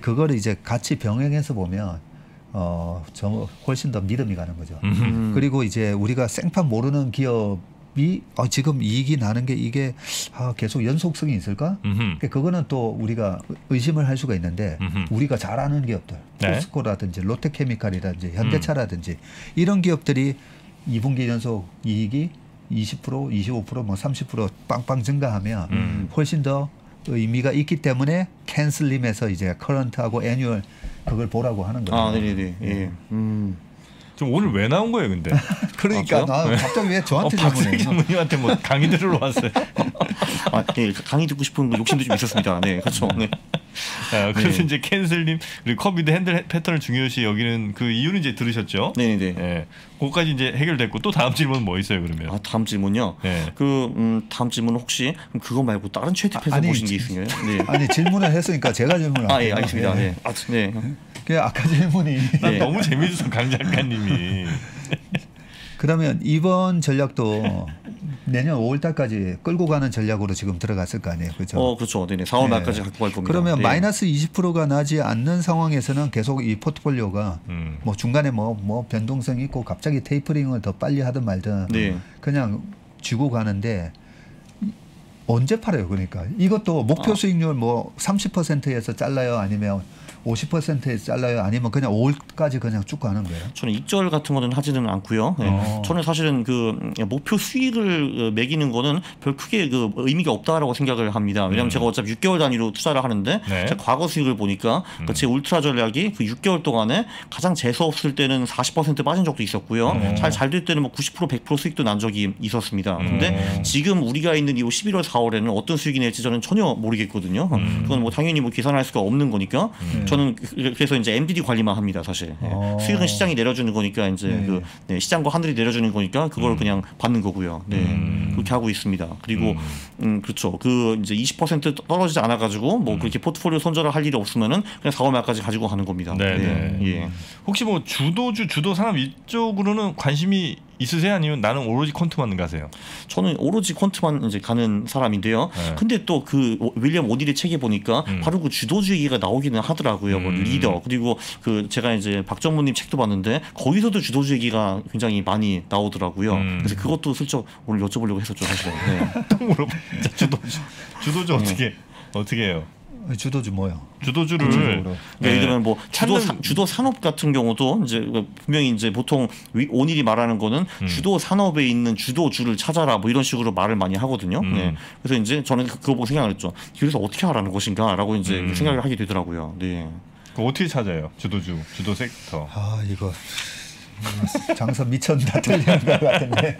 그거를 이제 같이 병행해서 보면 어, 저 훨씬 더 믿음이 가는 거죠. 음 그리고 이제 우리가 생판 모르는 기업 기업이 어, 지금 이익이 나는 게 이게 아, 계속 연속성이 있을까? 그러니까 그거는 또 우리가 의심을 할 수가 있는데 음흠. 우리가 잘 아는 기업들, 네. 포스코라든지 롯데케미칼이라든지 현대차라든지 음. 이런 기업들이 2분기 연속 이익이 20% 25%뭐 30% 빵빵 증가하면 음. 훨씬 더 의미가 있기 때문에 CANSLIM에서 이제 current하고 annual 그걸 보라고 하는 거예요. 아, 네네. 예. 음. 좀 오늘 왜 나온 거예요, 근데? 그러니까 아, 나 갑자기 왜 저한테 어, 질문해? 전무님한테 뭐 강의 들으러 왔어요. 아, 네, 강의 듣고 싶은 욕심도 좀 있었습니다. 네, 그렇죠. 네. 아, 그래서 네. 이제 CANSLIM 그리고 커비드 핸들 패턴을 중요시 여기는 그 이유는 이제 들으셨죠? 네네. 네. 네. 그거까지 이제 해결됐고 또 다음 질문 뭐 있어요 그러면? 아 다음 질문요? 네. 그 음, 다음 질문 혹시 그거 말고 다른 최대 패턴 아, 보신 게 있으세요? 네. 아니 질문을 했으니까 제가 질문을 아, 예, 알겠습니다. 네. 네. 아, 네. 그 아까 질문이 난 너무 재밌어 강 작가님이. 그러면 이번 전략도 내년 5월 달까지 끌고 가는 전략으로 지금 들어갔을 거 아니에요. 그렇죠? 어, 그렇죠. 네, 4월 말까지 갖고 갈 겁니다. 그러면 네. 마이너스 20%가 나지 않는 상황에서는 계속 이 포트폴리오가 음. 뭐 중간에 뭐, 뭐 변동성이 있고 갑자기 테이퍼링을 더 빨리 하든 말든 네. 그냥 쥐고 가는데 언제 팔아요? 그러니까 이것도 목표 아. 수익률 뭐 30%에서 잘라요? 아니면 50%에 잘라요? 아니면 그냥 5월까지 그냥 쭉 가는 거예요? 저는 익절 같은 거는 하지는 않고요. 네. 어. 저는 사실은 그 목표 수익을 어, 매기는 거는 별 크게 그 의미가 없다라고 생각을 합니다. 왜냐하면 음. 제가 어차피 6개월 단위로 투자를 하는데 네. 제가 과거 수익을 보니까 음. 제 울트라 전략이 그 6개월 동안에 가장 재수 없을 때는 40% 빠진 적도 있었고요. 음. 잘잘 될 때는 뭐 90% 100% 수익도 난 적이 있었습니다. 근데 음. 지금 우리가 있는 이 11월 4월에는 어떤 수익이 낼지 저는 전혀 모르겠거든요. 음. 그건 뭐 당연히 뭐 계산할 수가 없는 거니까 음. 저는 그래서 이제 MBD 관리만 합니다 사실 어. 수익은 시장이 내려주는 거니까 이제 네. 그 네, 시장과 하늘이 내려주는 거니까 그걸 음. 그냥 받는 거고요. 네 음. 그렇게 하고 있습니다. 그리고 음. 음, 그렇죠 그 이제 20% 떨어지지 않아 가지고 뭐 음. 그렇게 포트폴리오 손절을 할 일이 없으면은 그냥 4월 말까지 가지고 가는 겁니다. 네. 네. 예. 혹시 뭐 주도주 주도 산업 이쪽으로는 관심이 있으세요? 아니면 나는 오로지 퀀트만 가세요? 저는 오로지 퀀트만 이제 가는 사람인데요. 네. 근데 또 그 윌리엄 오딜의 책에 보니까 음. 바로 그 주도주 얘기가 나오기는 하더라고요. 뭐 음. 뭐 리더 그리고 그 제가 이제 박정무님 책도 봤는데 거기서도 주도주 얘기가 굉장히 많이 나오더라고요. 음. 그래서 그것도 슬쩍 오늘 여쭤보려고 했었죠 사실은. 네. 또 물어봐. 주도주 주도주 어떻게 어떻게 해요? 주도주 뭐요? 주도주를 그러니까 네. 예를 들면 뭐 주도 사, 주도 산업 같은 경우도 이제 그 분명히 이제 보통 오닐이 말하는 거는 음. 주도 산업에 있는 주도주를 찾아라 뭐 이런 식으로 말을 많이 하거든요. 음. 네. 그래서 이제 저는 그거 보고 생각을 했죠. 그래서 어떻게 하라는 것인가라고 이제 음. 생각을 하게 되더라고요. 네. 그 어떻게 찾아요? 주도주, 주도 섹터. 아 이거 장사 미쳤다 틀리는 것 같은데.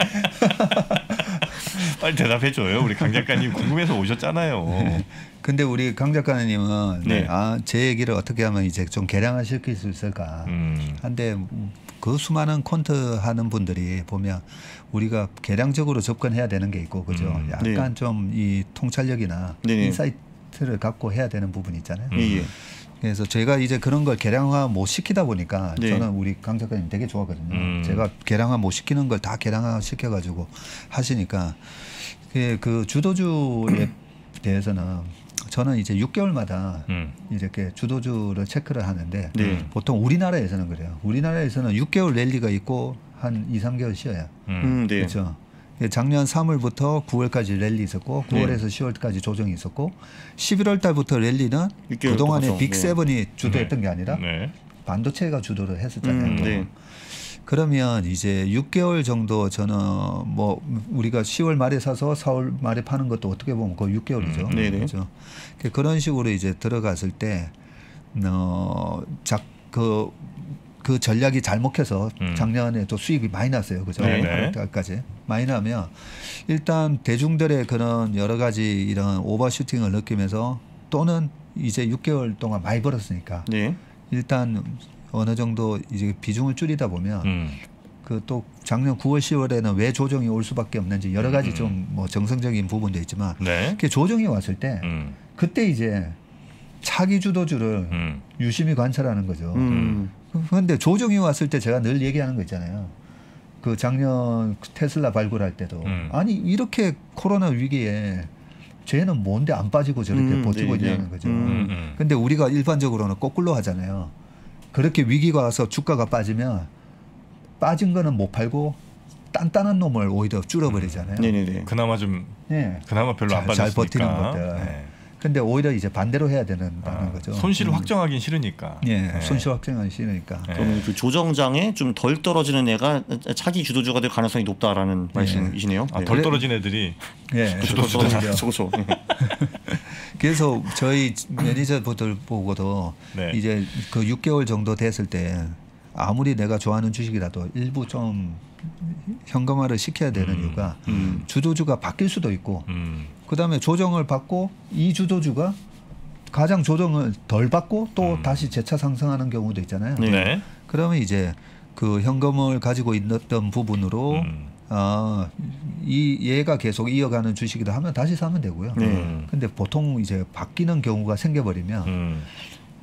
빨리 대답해줘요. 우리 강 작가님 궁금해서 오셨잖아요. 네. 근데 우리 강 작가님은 네. 아, 제 얘기를 어떻게 하면 이제 좀 계량화 시킬 수 있을까. 음. 한데 그 수많은 quant 하는 분들이 보면 우리가 계량적으로 접근해야 되는 게 있고 그죠. 음. 약간 네. 좀 이 통찰력이나 네. insight를 갖고 해야 되는 부분이 있잖아요. 음. 그래서 제가 이제 그런 걸 계량화 못 시키다 보니까 네. 저는 우리 강 작가님 되게 좋아하거든요. 음. 제가 계량화 못 시키는 걸 다 계량화 시켜가지고 하시니까 그, 그 주도주에 대해서는 저는 이제 6개월마다 음. 이렇게 주도주를 체크를 하는데 네. 보통 우리나라에서는 그래요. 우리나라에서는 6개월 랠리가 있고 한 2, 3개월 쉬어요. 음. 음, 네. 그렇죠. 작년 3월부터 9월까지 랠리 있었고 9월에서 네. 10월까지 조정이 있었고 11월 달부터 랠리는 그동안에 빅 세븐이 네. 주도했던 게 아니라 네. 반도체가 주도를 했었잖아요. 음, 네. 그러면 이제 6개월 정도 저는 뭐 우리가 10월 말에 사서 4월 말에 파는 것도 어떻게 보면 거의 6개월이죠. 음, 그렇죠. 그런 식으로 이제 들어갔을 때 어, 작 그 그 전략이 잘 먹혀서 음. 작년에 또 수익이 많이 났어요. 그죠? 까지 많이 나면 일단 대중들의 그런 여러 가지 이런 오버슈팅을 느끼면서 또는 이제 6개월 동안 많이 벌었으니까 네. 일단 어느 정도 이제 비중을 줄이다 보면 음. 그또 작년 9월 10월에는 왜 조정이 올 수밖에 없는지 여러 가지 음. 좀뭐 정성적인 부분도 있지만 네. 그 조정이 왔을 때 음. 그때 이제 차기 주도주를 음. 유심히 관찰하는 거죠. 음. 그런데 조정이 왔을 때 제가 늘 얘기하는 거 있잖아요. 그 작년 테슬라 발굴할 때도 음. 아니 이렇게 코로나 위기에 쟤는 뭔데 안 빠지고 저렇게 음, 버티고 네, 네. 있냐는 거죠. 음, 근데 우리가 일반적으로는 거꾸로 하잖아요. 그렇게 위기가 와서 주가가 빠지면 빠진 거는 못 팔고 단단한 놈을 오히려 줄어버리잖아요. 네네네. 그나마 좀 네. 그나마 별로 잘, 안 빠졌으니까. 잘 버티는 것들. 네. 근데 오히려 이제 반대로 해야 된다는 아, 거죠. 손실을 음. 확정하긴 싫으니까. 예, 네. 손실 확정하기 싫으니까. 네. 그럼 그 조정장에 좀 덜 떨어지는 애가 차기 주도주가 될 가능성이 높다라는 네. 말씀이시네요. 아, 덜 떨어진 애들이 예, 주도주죠. 그렇죠. 그래서 저희 매니저분들 보고도 네. 이제 그 6개월 정도 됐을 때 아무리 내가 좋아하는 주식이라도 일부 좀 현금화를 시켜야 되는 음, 이유가 음. 주도주가 바뀔 수도 있고 음. 그다음에 조정을 받고 이 주도주가 가장 조정을 덜 받고 또 음. 다시 재차 상승하는 경우도 있잖아요. 네. 그러면 이제 그 현금을 가지고 있던 부분으로 음. 아, 이 얘가 계속 이어가는 주식이다 하면 다시 사면 되고요. 네. 근데 보통 이제 바뀌는 경우가 생겨버리면 음.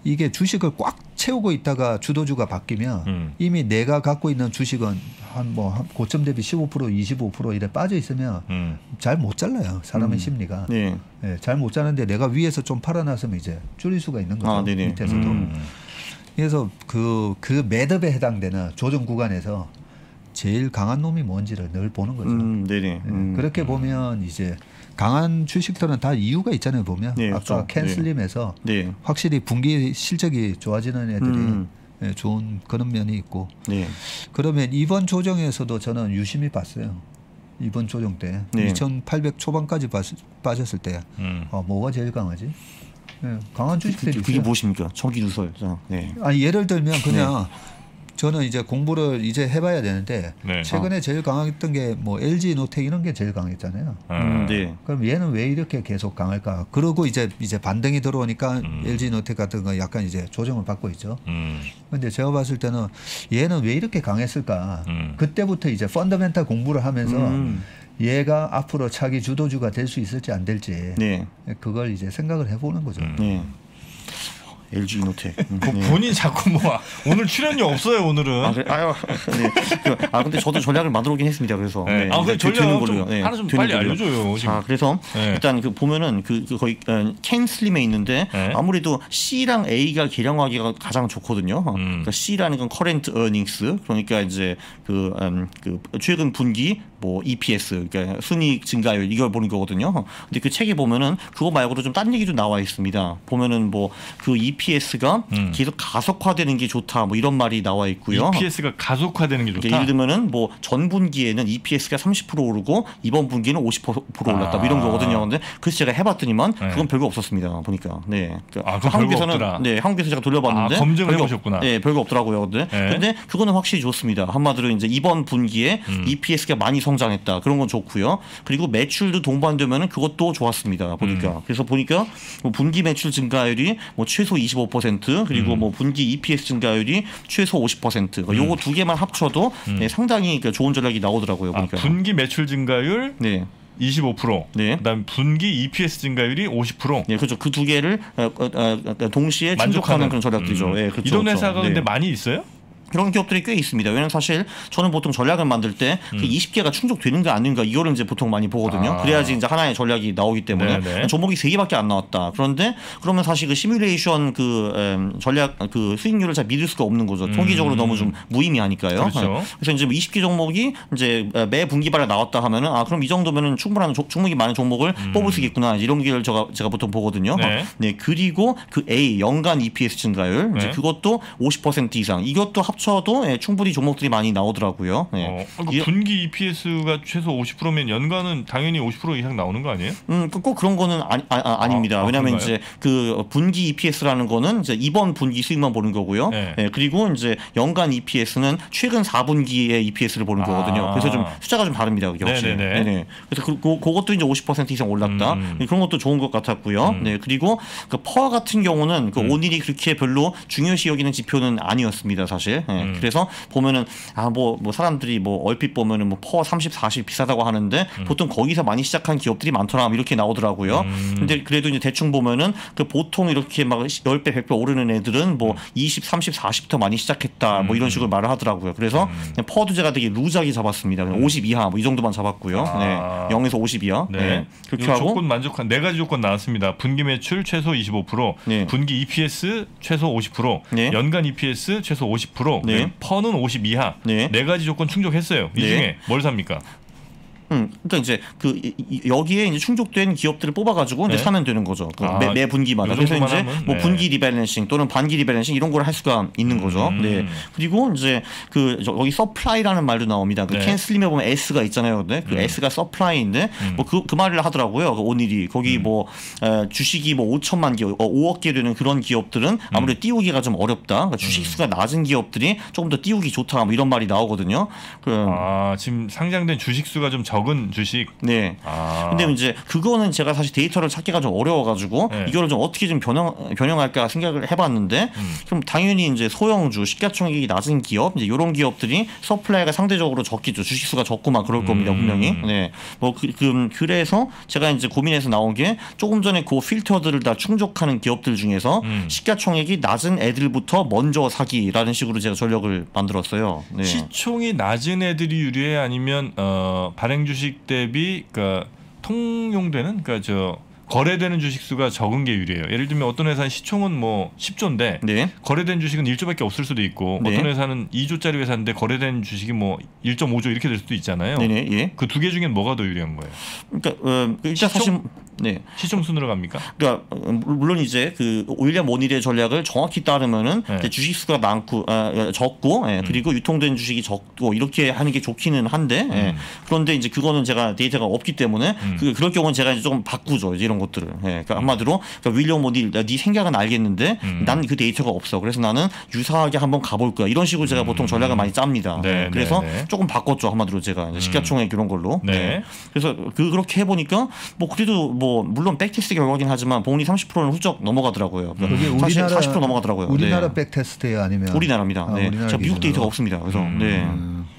이게 주식을 꽉 채우고 있다가 주도주가 바뀌면 음. 이미 내가 갖고 있는 주식은 한 뭐 고점 대비 15% 25% 이래 빠져 있으면 음. 잘못 잘라요 사람의 음. 심리가 네. 네, 잘못 자는데 내가 위에서 좀 팔아놨으면 이제 줄일 수가 있는 거죠 아, 밑에서도 음. 그래서 그그 그 매듭에 해당되는 조정 구간에서 제일 강한 놈이 뭔지를 늘 보는 거죠. 음, 네네. 네, 그렇게 보면 이제 강한 주식들은 다 이유가 있잖아요 보면 네, 아까 그렇죠. 캔슬림에서 네. 네. 확실히 분기 실적이 좋아지는 애들이 음. 네, 좋은 그런 면이 있고 네. 그러면 이번 조정에서도 저는 유심히 봤어요. 이번 조정 때 네. 2,800 초반까지 빠졌을 때 음. 어, 뭐가 제일 강하지? 네, 강한 주식들이 그게, 그게 무엇입니까? 청기 누설. 네. 아니 예를 들면 그냥 네. 저는 이제 공부를 이제 해봐야 되는데 네. 최근에 제일 강했던 게 뭐 LG 노텍 이런 게 제일 강했잖아요. 음, 네. 그럼 얘는 왜 이렇게 계속 강할까? 그러고 이제 이제 반등이 들어오니까 음. LG 노텍 같은 거 약간 이제 조정을 받고 있죠. 음. 근데 제가 봤을 때는 얘는 왜 이렇게 강했을까? 음. 그때부터 이제 펀더멘탈 공부를 하면서 음. 얘가 앞으로 차기 주도주가 될 수 있을지 안 될지 네. 그걸 이제 생각을 해보는 거죠. 음. 네. LG 이노텍. 음, 네. 본인 자꾸 뭐 오늘 출연료 없어요 오늘은. 아, 그래, 아유, 네. 그, 아 근데 저도 전략을 만들어 오긴 했습니다. 그래서. 네. 아, 그 전략 좀 네. 하나 좀 빨리 걸로. 알려줘요. 지금. 자, 그래서 네. 일단 그 보면은 그, 그 거의 어, 캔 슬림에 있는데 네. 아무래도 C랑 A가 계량하기가 가장 좋거든요. 음. 그러니까 C라는 건 커렌트 어닝스 그러니까 이제 그, 음, 그 최근 분기 뭐 EPS 그러니까 순이익 증가율 이걸 보는 거거든요. 근데 그 책에 보면은 그거 말고도 좀 딴 얘기도 나와 있습니다. 보면은 뭐 그 EPS 가 음. 계속 가속화되는 게 좋다 뭐 이런 말이 나와 있고요. EPS가 가속화되는 게 좋다. 그러니까 예를 들면은 뭐 전 분기에는 EPS가 30% 오르고 이번 분기는 50% 올랐다 뭐 이런 아. 거거든요. 근데 그래서 제가 해봤더니만 네. 그건 별거 없었습니다. 보니까 네. 아, 한국에서는 네 한국에서 제가 돌려봤는데 아, 검증을 해보셨구나. 네, 별거 없더라고요. 근데 네. 근데 그거는 확실히 좋습니다. 한마디로 이제 이번 분기에 음. EPS가 많이 성 성장했다. 그런 건 좋고요. 그리고 매출도 동반되면은 그것도 좋았습니다. 보니까. 음. 그래서 보니까 뭐 분기 매출 증가율이 뭐 최소 25% 그리고 음. 뭐 분기 EPS 증가율이 최소 50% 그러니까 요거 음. 두 개만 합쳐도 음. 네, 상당히 그 좋은 전략이 나오더라고요. 아. 아, 분기 매출 증가율 네. 25%. 네. 그다음 분기 EPS 증가율이 50%. 네, 그렇죠. 그 두 개를 어, 어, 어, 동시에 만족하는 그런 전략들이죠. 음. 네, 그렇죠, 이런 회사가 그렇죠. 근데 많이 있어요? 그런 기업들이 꽤 있습니다. 왜냐면 사실 저는 보통 전략을 만들 때그 음. 20개가 충족되는가 아닌가 이거를 이제 보통 많이 보거든요. 아. 그래야지 이제 하나의 전략이 나오기 때문에 네네. 종목이 3개밖에 안 나왔다. 그런데 그러면 사실 그 시뮬레이션 그 음, 전략 그 수익률을 잘 믿을 수가 없는 거죠. 음. 통계적으로 너무 좀 무의미하니까요. 그렇죠. 네. 그래서 이제 20개 뭐 종목이 이제 매 분기발에 나왔다 하면은 아 그럼 이 정도면은 충분한 조, 종목이 많은 종목을 음. 뽑을 수 있겠구나 이런 게 제가 제가 보통 보거든요. 네. 네. 그리고 그 A 연간 EPS 증가율 네. 이제 그것도 50% 이상 이것도 합쳐 도 예, 충분히 종목들이 많이 나오더라고요. 네. 어, 그러니까 분기 EPS가 최소 50%면 연간은 당연히 50% 이상 나오는 거 아니에요? 음, 그 꼭 그런 거는 아니, 아, 닙니다 아, 왜냐하면 이제 그 분기 EPS라는 거는 이제 이번 분기 수익만 보는 거고요. 네. 네. 그리고 이제 연간 EPS는 최근 4분기의 EPS를 보는 거거든요. 아. 그래서 좀 숫자가 좀 다릅니다. 그게 혹시. 네네. 네네. 그래서 그, 그, 그것도 이제 50% 이상 올랐다. 음. 그런 것도 좋은 것 같았고요. 음. 네. 그리고 그 PER 같은 경우는 그 음. 오닐이 그렇게 별로 중요시 여기는 지표는 아니었습니다. 사실. 네. 음. 그래서 보면은 아 뭐뭐 뭐 사람들이 뭐 얼핏 보면은 뭐 PER 30, 40 비싸다고 하는데 음. 보통 거기서 많이 시작한 기업들이 많더라 이렇게 나오더라고요. 음. 근데 그래도 이제 대충 보면은 그 보통 이렇게 막 10배, 100배 오르는 애들은 뭐 음. 20, 30, 40부터 많이 시작했다 뭐 이런 음. 식으로 말을 하더라고요. 그래서 음. PER도 제가 되게 loose하게 잡았습니다. 50 음. 이하 뭐 이 정도만 잡았고요. 아. 네. 0에서 50 이하. 네. 네. 그렇게 하고 조건 만족한 네 가지 조건 나왔습니다. 분기 매출 최소 25%, 네. 분기 EPS 최소 50%, 네. 연간 EPS 최소 50%, 50%, 네. PER는 50 이하 네. 네 가지 조건 충족했어요. 이 네. 중에 뭘 삽니까? 음, 그러니까 이제 그 여기에 이제 충족된 기업들을 뽑아가지고 네. 이제 사면 되는 거죠. 그 아, 매, 매, 분기마다. 그래서 이제 하면, 뭐 네. 분기 rebalancing 또는 반기 rebalancing 이런 걸 할 수가 있는 거죠. 음. 네. 그리고 이제 그 여기 supply라는 말도 나옵니다. 그 네. CANSLIM에 보면 S가 있잖아요. 네. 그 음. S가 supply인데 음. 뭐 그 그 말을 하더라고요. 그 오닐이 거기 음. 뭐 에, 주식이 뭐 5천만 개, 어, 5억 개 되는 그런 기업들은 음. 아무래도 띄우기가 좀 어렵다. 그러니까 주식 수가 낮은 기업들이 조금 더 띄우기 좋다. 뭐 이런 말이 나오거든요. 그, 아 지금 상장된 주식 수가 좀 적은 주식. 네. 아. 근데 이제 그거는 제가 사실 데이터를 찾기가 좀 어려워가지고 네. 이거를 좀 어떻게 좀 변형 변형할까 생각을 해봤는데 음. 그럼 당연히 이제 소형주 시가총액이 낮은 기업 이제 이런 기업들이 supply가 상대적으로 적겠죠. 주식 수가 적고만 그럴 겁니다 음. 분명히. 네. 뭐 그, 그, 그래서 제가 이제 고민해서 나온 게 조금 전에 그 필터들을 다 충족하는 기업들 중에서 음. 시가총액이 낮은 애들부터 먼저 사기라는 식으로 제가 전력을 만들었어요. 네. 시총이 낮은 애들이 유리해 아니면 어, 발행 주식 대비 그러니까 통용되는 그러니까 저 거래되는 주식 수가 적은 게 유리해요. 예를 들면 어떤 회사는 시총은 뭐 10조인데 네. 거래된 주식은 1조밖에 없을 수도 있고 네. 어떤 회사는 2조짜리 회사인데 거래된 주식이 뭐 1.5조 이렇게 될 수도 있잖아요. 예. 그두 개 중엔 뭐가 더 유리한 거예요? 그러니까 어, 일단 시총? 사실 네. 시총 순으로 갑니까? 그러니까 물론 이제 그 윌리엄 모닐의 전략을 정확히 따르면은 네. 주식 수가 많고 아, 적고 예, 음. 그리고 유통된 주식이 적고 이렇게 하는 게 좋기는 한데 예. 음. 예. 그런데 이제 그거는 제가 데이터가 없기 때문에 음. 그, 그럴 경우는 제가 이제 좀 바꾸죠 이런 것들을. 예. 그러니까 한마디로 그러니까 윌리엄 모닐 네 생각은 알겠는데 음. 난그 데이터가 없어. 그래서 나는 유사하게 한번 가볼 거야. 이런 식으로 제가 보통 전략을 많이 짭니다. 네, 네 그래서 네, 네. 조금 바꿨죠 한마디로 제가 음. 시가총액 이런 걸로. 네. 그래서 그, 그렇게 해보니까 뭐 그래도 뭐 물론 backtest 결과긴 하지만 복리 30%는 훌쩍 넘어가더라고요. 그러니까 그게 우리나라 40% 넘어가더라고요. 우리나라 네. backtest예요, 아니면 우리나라입니다. 아, 네. 우리나라 미국 데이터가 없습니다. 그래서 음. 네.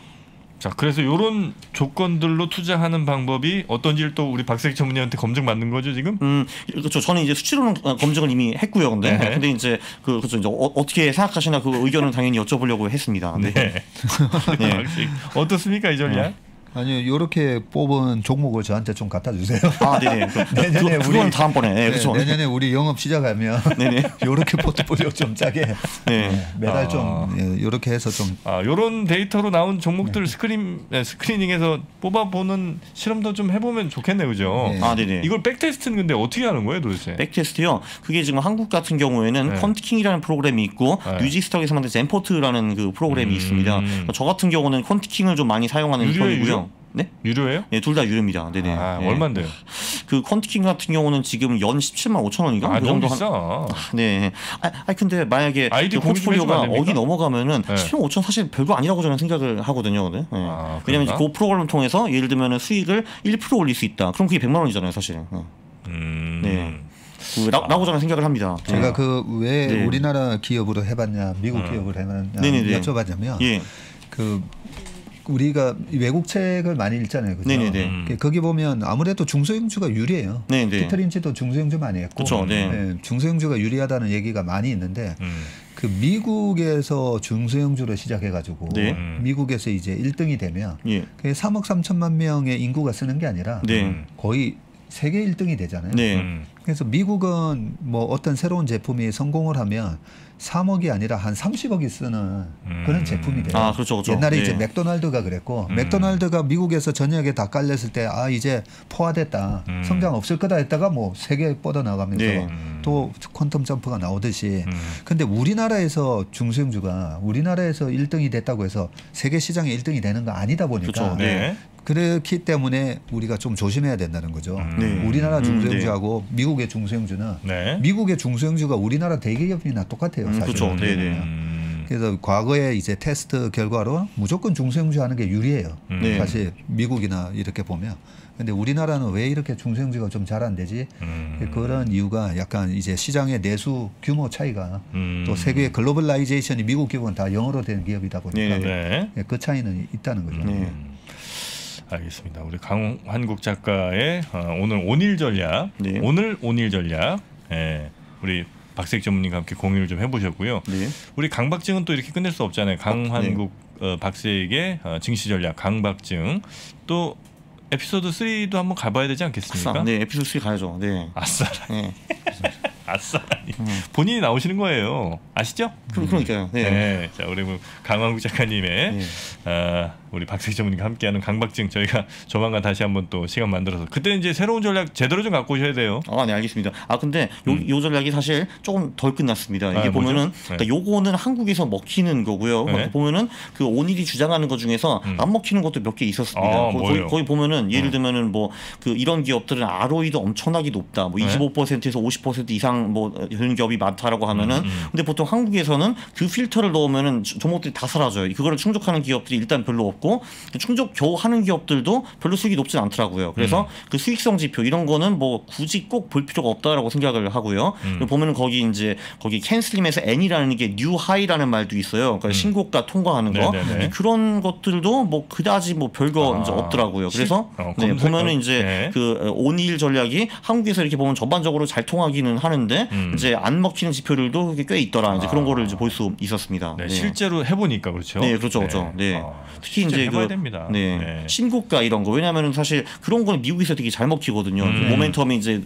자, 그래서 이런 조건들로 투자하는 방법이 어떤지를 또 우리 박세익 전무님한테 검증 받는 거죠 지금? 음, 그렇죠. 저는 이제 수치로는 검증을 이미 했고요. 근데, 네. 근데 이제 그 그렇죠. 이제 어, 떻게 생각하시나 그 의견은 당연히 여쭤보려고 했습니다. 네. 네. 네. 어떻습니까 이 전략? 아니요, 이렇게 뽑은 종목을 저한테 좀 갖다 주세요. 아, 네네. 그, 내년에 그, 우리 다음번에. 네, 그렇죠. 내년에 우리 영업 시작하면 네네. 이렇게 포트폴리오 좀 짜게 네. 네. 매달 아. 좀 이렇게 해서 좀. 아, 이런 데이터로 나온 종목들 네. 스크린 네, screening해서 뽑아보는 실험도 좀 해보면 좋겠네요, 그죠? 네. 아, 네네. 이걸 backtest는 근데 어떻게 하는 거예요, 도대체? backtest요. 그게 지금 한국 같은 경우에는 네. 퀀트킹이라는 프로그램이 있고 뉴지스톡에서 만든 젠포트라는 그 프로그램이 음. 있습니다. 저 같은 경우는 퀀트킹을 좀 많이 사용하는 편이고요. 네? 유료예요? 네, 둘 다 유료입니다. 네네. 아, 네. 얼마인데요? 그 퀀트킹 같은 경우는 지금 연 17만 5천 원인가? 아, 그 정도 비싸. 한... 네. 아, 아 근데 만약에 그 포트폴리오가 어디 넘어가면은 네. 17만 5천 사실 별거 아니라고 저는 생각을 하거든요. 네. 네. 아, 왜냐면 그 프로그램을 통해서 예를 들면 수익을 1% 올릴 수 있다. 그럼 그게 100만 원이잖아요, 사실. 네. 음. 네. 그 라, 라고 저는 생각을 합니다. 제가 그왜 네. 우리나라 기업으로 해봤냐, 미국 음. 기업을 해봤냐 네네네. 여쭤봤냐면 예. 그 우리가 외국 책을 많이 읽잖아요. 그죠? 네네네. 음. 거기 보면 아무래도 중소형주가 유리해요. 네네. 피터 린치도 중소형주 많이 했고 그쵸, 네. 네, 중소형주가 유리하다는 얘기가 많이 있는데 음. 그 미국에서 중소형주로 시작해가지고 네. 미국에서 이제 1등이 되면 예. 그게 3억 3천만 명의 인구가 쓰는 게 아니라 네. 거의 세계 1등이 되잖아요. 네. 음. 그래서 미국은 뭐 어떤 새로운 제품이 성공을 하면 3억이 아니라 한 30억이 쓰는 음. 그런 제품이 돼요. 아, 그렇죠, 그렇죠. 옛날에 네. 이제 맥도날드가 그랬고 음. 맥도날드가 미국에서 전역에 다 깔렸을 때 아 이제 포화됐다 음. 성장 없을 거다 했다가 뭐 세계 뻗어 나가면서 네. 또 퀀텀 점프가 나오듯이 음. 근데 우리나라에서 중소형주가 우리나라에서 1등이 됐다고 해서 세계 시장에 1등이 되는 거 아니다 보니까 그렇죠. 네. 그렇기 때문에 우리가 좀 조심해야 된다는 거죠. 음. 네. 우리나라 음, 중소형주하고 네. 미국의 중소형주는 네. 미국의 중소형주가 우리나라 대기업이나 똑같아요. 음, 사실. 그렇죠. 네, 네. 음. 그래서 과거에 이제 테스트 결과로 무조건 중소형주 하는 게 유리해요. 음. 네. 사실 미국이나 이렇게 보면. 근데 우리나라는 왜 이렇게 중소형주가 좀 잘 안 되지? 음. 그런 이유가 약간 이제 시장의 내수 규모 차이가 음. 또 세계 globalization이 미국 기업은 다 영어로 된 기업이다 보니까 네. 네. 그 차이는 있다는 거죠. 네. 알겠습니다. 우리 강한국 작가의 어, 오늘 온일 전략, 네. 오늘 온일 전략, 예, 우리 박색 전문님과 함께 공유를 좀 해보셨고요. 네. 우리 강박증은 또 이렇게 끝낼 수 없잖아요. 강한국 네. 어, 박색의 어, 증시 전략, 강박증 또 에피소드 3도 한번 가봐야 되지 않겠습니까? 아싸. 네, 에피소드 3 가야죠. 네. 아싸. 네. 아싸. 음. 본인이 나오시는 거예요. 아시죠? 그, 그러니까요. 네. 네. 자, 우리 뭐 강광국 작가님의 네. 어, 우리 박세희 전문님과 함께하는 강박증 저희가 조만간 다시 한번 또 시간 만들어서 그때 이제 새로운 전략 제대로 좀 갖고 오셔야 돼요. 아, 네, 알겠습니다. 아, 근데 요, 음. 요 전략이 사실 조금 덜 끝났습니다. 이게 아, 보면은 네. 그러니까 요거는 한국에서 먹히는 거고요. 네. 보면은 그 오닐이 주장하는 것 중에서 음. 안 먹히는 것도 몇 개 있었습니다. 아, 거, 거기, 거기 보면은 예를 어. 들면은 뭐 그 이런 기업들은 ROE도 엄청나게 높다. 뭐 25%에서 50% 이상 뭐 이런 기업이 많다라고 하면은 음, 음. 근데 보통 한국에서는 그 필터를 넣으면은 종목들이 다 사라져요. 그거를 충족하는 기업들이 일단 별로 없고 충족 겨우 하는 기업들도 별로 수익이 높진 않더라고요. 그래서 음. 그 수익성 지표 이런 거는 뭐 굳이 꼭 볼 필요가 없다라고 생각을 하고요. 음. 보면은 거기 이제 거기 CANSLIM에서 N이라는 게 new high라는 말도 있어요. 그러니까 음. 신고가 통과하는 거 네네네. 그런 것들도 뭐 그다지 뭐 별거 아. 이제 없더라고요. 그래서 어, 네, 보면은 이제 네. 그 오닐 전략이 한국에서 이렇게 보면 전반적으로 잘 통하기는 하는데 음. 이제 안 먹히는 지표들도 꽤 있더라. 이제 아. 그런 거를 이제 볼 수 있었습니다. 네, 네. 실제로 해보니까 그렇죠. 네, 그렇죠, 그렇죠. 네, 네. 아. 특히 이제 그 됩니다. 네. 네. 신고가 이런 거 왜냐하면 사실 그런 거는 미국에서 되게 잘 먹히거든요. 음. 모멘텀이 이제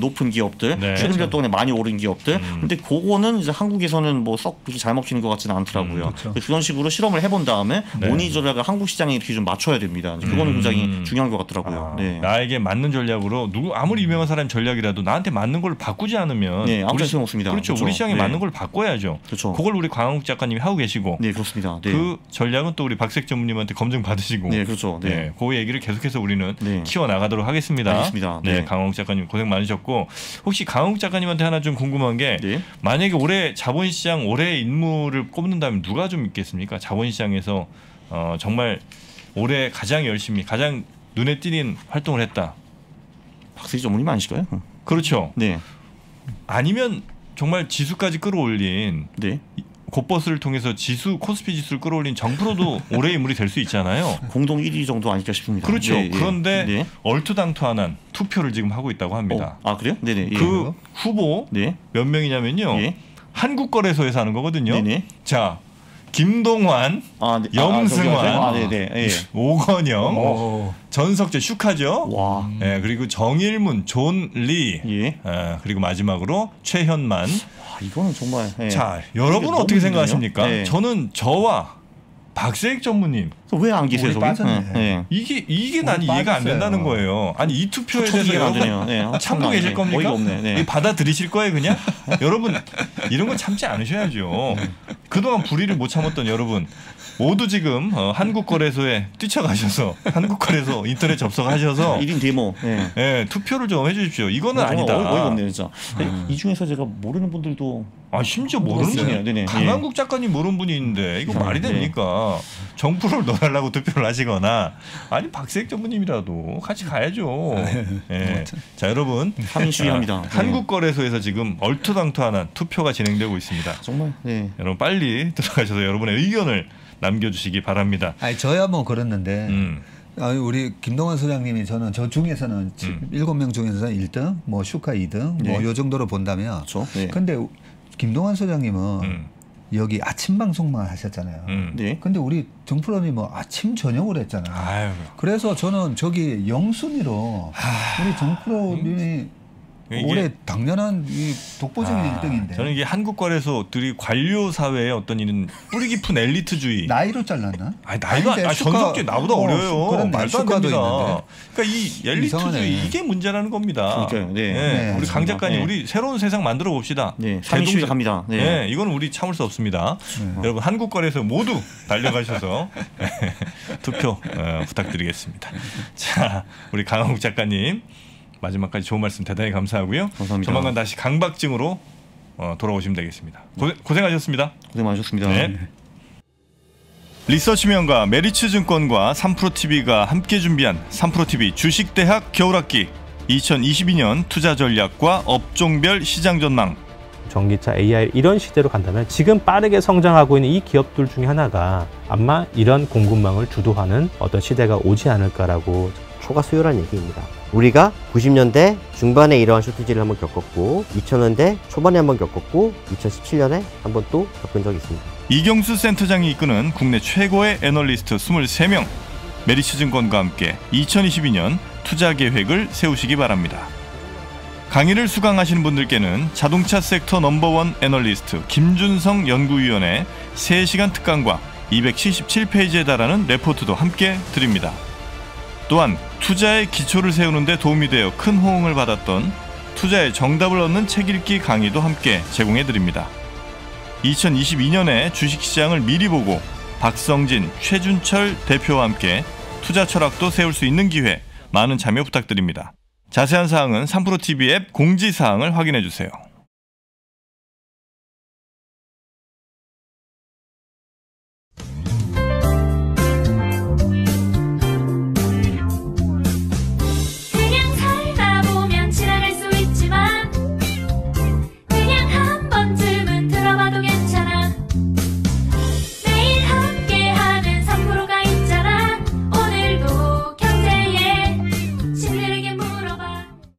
높은 기업들, 네. 최근 몇 동안에 많이 오른 기업들. 음. 근데 그거는 이제 한국에서는 뭐 썩 그렇게 잘 먹히는 것 같지는 않더라고요. 음, 그렇죠. 그런 식으로 실험을 해본 다음에 네. 모니 전략을 한국 시장에 이렇게 좀 맞춰야 됩니다. 그거는 음. 굉장히 중요한 것 같더라고요. 아, 네. 나에게 맞는 전략으로 누구 아무리 유명한 사람 전략이라도 나한테 맞는 걸 바꾸지 않으면 네, 아무 우리, 없습니다. 그렇죠. 그렇죠. 우리 시장에 네. 맞는 걸 바꿔야죠. 그렇죠. 그걸 우리 광욱 작가님이 하고 계시고. 네, 그렇습니다. 네. 그 전략은 또 우리 박색 전무님한 테 검증 받으시고. 네, 그렇죠. 네. 네. 그 얘기를 계속해서 우리는 네. 키워 나가도록 하겠습니다. 알겠습니다. 네, 네. 강홍 작가님 고생 많으셨고 혹시 강홍 작가님한테 하나 좀 궁금한 게 네. 만약에 올해 자본시장 올해 인물을 꼽는다면 누가 좀 있겠습니까? 자본시장에서 어, 정말 올해 가장 열심히 가장 눈에 띄는 활동을 했다. 박세희 전문님 아니실까요? 그렇죠. 네. 아니면 정말 지수까지 끌어올린 네. 곧버스를 통해서 지수 코스피 지수를 끌어올린 정프로도 올해 인물이 될 수 있잖아요. 공동 1위 정도 아닐까 싶습니다. 그렇죠. 네, 그런데 네. 얼토당토하는 투표를 지금 하고 있다고 합니다. 어, 아 그래요? 네네. 예. 그 후보 네. 몇 명이냐면요. 예. 한국거래소에서 하는 거거든요. 네네. 자 김동환, 아, 네. 염승환, 아, 아, 예. 오건영, 오. 전석재 슈카죠. 와. 예, 그리고 정일문, 존 리, 예. 예, 그리고 마지막으로 최현만. 와, 이거는 정말. 예. 자, 여러분은 어떻게 생각하십니까? 예. 저는 저와 박세익 전무님 왜 안 계세요 저기? 네. 네. 이게 이게 난 이해가 안 된다는 거예요. 아니 이 투표에 대해서 여러분 네. 참고 계실 겁니까? 없네. 네. 받아들이실 거예요 그냥? 여러분 이런 건 참지 않으셔야죠. 그동안 불의를 못 참았던 여러분 모두 지금 어, 한국 거래소에 뛰쳐가셔서 한국 거래소 인터넷 접속하셔서 1인 데모 네. 네, 투표를 좀 해주십시오. 이거는 어, 아니다. 어이가 없네요 진짜. 음. 이 중에서 제가 모르는 분들도 아 심지어 모르는 분이 네네. 강한국 작가님 모르는 분이 있는데 이거 말이 네. 됩니까? 정프를 넣어달라고 투표를 하시거나 아니 박세익 전무님이라도 같이 가야죠. 네. 자 여러분 함시합니다. 네. 한국 거래소에서 지금 얼토당토하는 투표가 진행되고 있습니다. 정말 네. 여러분 빨리 들어가셔서 여러분의 의견을 남겨주시기 바랍니다. 아니 저야 뭐 그랬는데 음. 아니, 우리 김동완 소장님이 저는 저 중에서는 음. 일곱 명 중에서 1등, 뭐 슈카 2등, 네. 뭐요 정도로 본다면. 그렇죠. 네. 근데 김동완 소장님은 음. 여기 아침 방송만 하셨잖아요. 음. 네. 근데 우리 정프로님 뭐 아침 저녁을 했잖아요. 아유. 그래서 저는 저기 영순위로 우리 정프로님이 올해 당연한 이 독보적인 아, 1등인데. 저는 이게 한국 거래소들이 관료 사회의 어떤 이는 뿌리 깊은 엘리트주의. 나이로 잘랐나? 아니 나이가 아, 전석기 나보다 어, 려요 말도 안 됩니다. 있는데. 그러니까 이 엘리트주의 이게 문제라는 겁니다. 그러니까요. 네. 네. 네. 우리 강 작가님 네. 우리 새로운 세상 만들어 봅시다. 네. 대동 합니다. 네. 네. 이건 우리 참을 수 없습니다. 네. 여러분 한국 거래소 모두 달려가셔서 투표 어, 부탁드리겠습니다. 자, 우리 강한국 작가님. 마지막까지 좋은 말씀 대단히 감사하고요. 감사합니다. 조만간 다시 강박증으로 어, 돌아오시면 되겠습니다. 고생, 고생하셨습니다. 고생 많으셨습니다. 네. 리서치명가 메리츠증권과 3프로TV가 함께 준비한 3프로TV 주식대학 겨울학기 2022년 투자 전략과 업종별 시장 전망 전기차 AI 이런 시대로 간다면 지금 빠르게 성장하고 있는 이 기업들 중에 하나가 아마 이런 공급망을 주도하는 어떤 시대가 오지 않을까라고 초과 수요란 얘기입니다. 우리가 90년대 중반에 이러한 shortage를 한번 겪었고 2000년대 초반에 한번 겪었고 2017년에 한번 또 겪은 적이 있습니다. 이경수 센터장이 이끄는 국내 최고의 애널리스트 23명 메리츠 증권과 함께 2022년 투자 계획을 세우시기 바랍니다. 강의를 수강하시는 분들께는 자동차 섹터 넘버원 애널리스트 김준성 연구위원의 3시간 특강과 277페이지에 달하는 레포트도 함께 드립니다. 또한 투자의 기초를 세우는 데 도움이 되어 큰 호응을 받았던 투자의 정답을 얻는 책 읽기 강의도 함께 제공해 드립니다. 2022년에 주식시장을 미리 보고 박성진, 최준철 대표와 함께 투자 철학도 세울 수 있는 기회 많은 참여 부탁드립니다. 자세한 사항은 3프로TV 앱 공지사항을 확인해 주세요.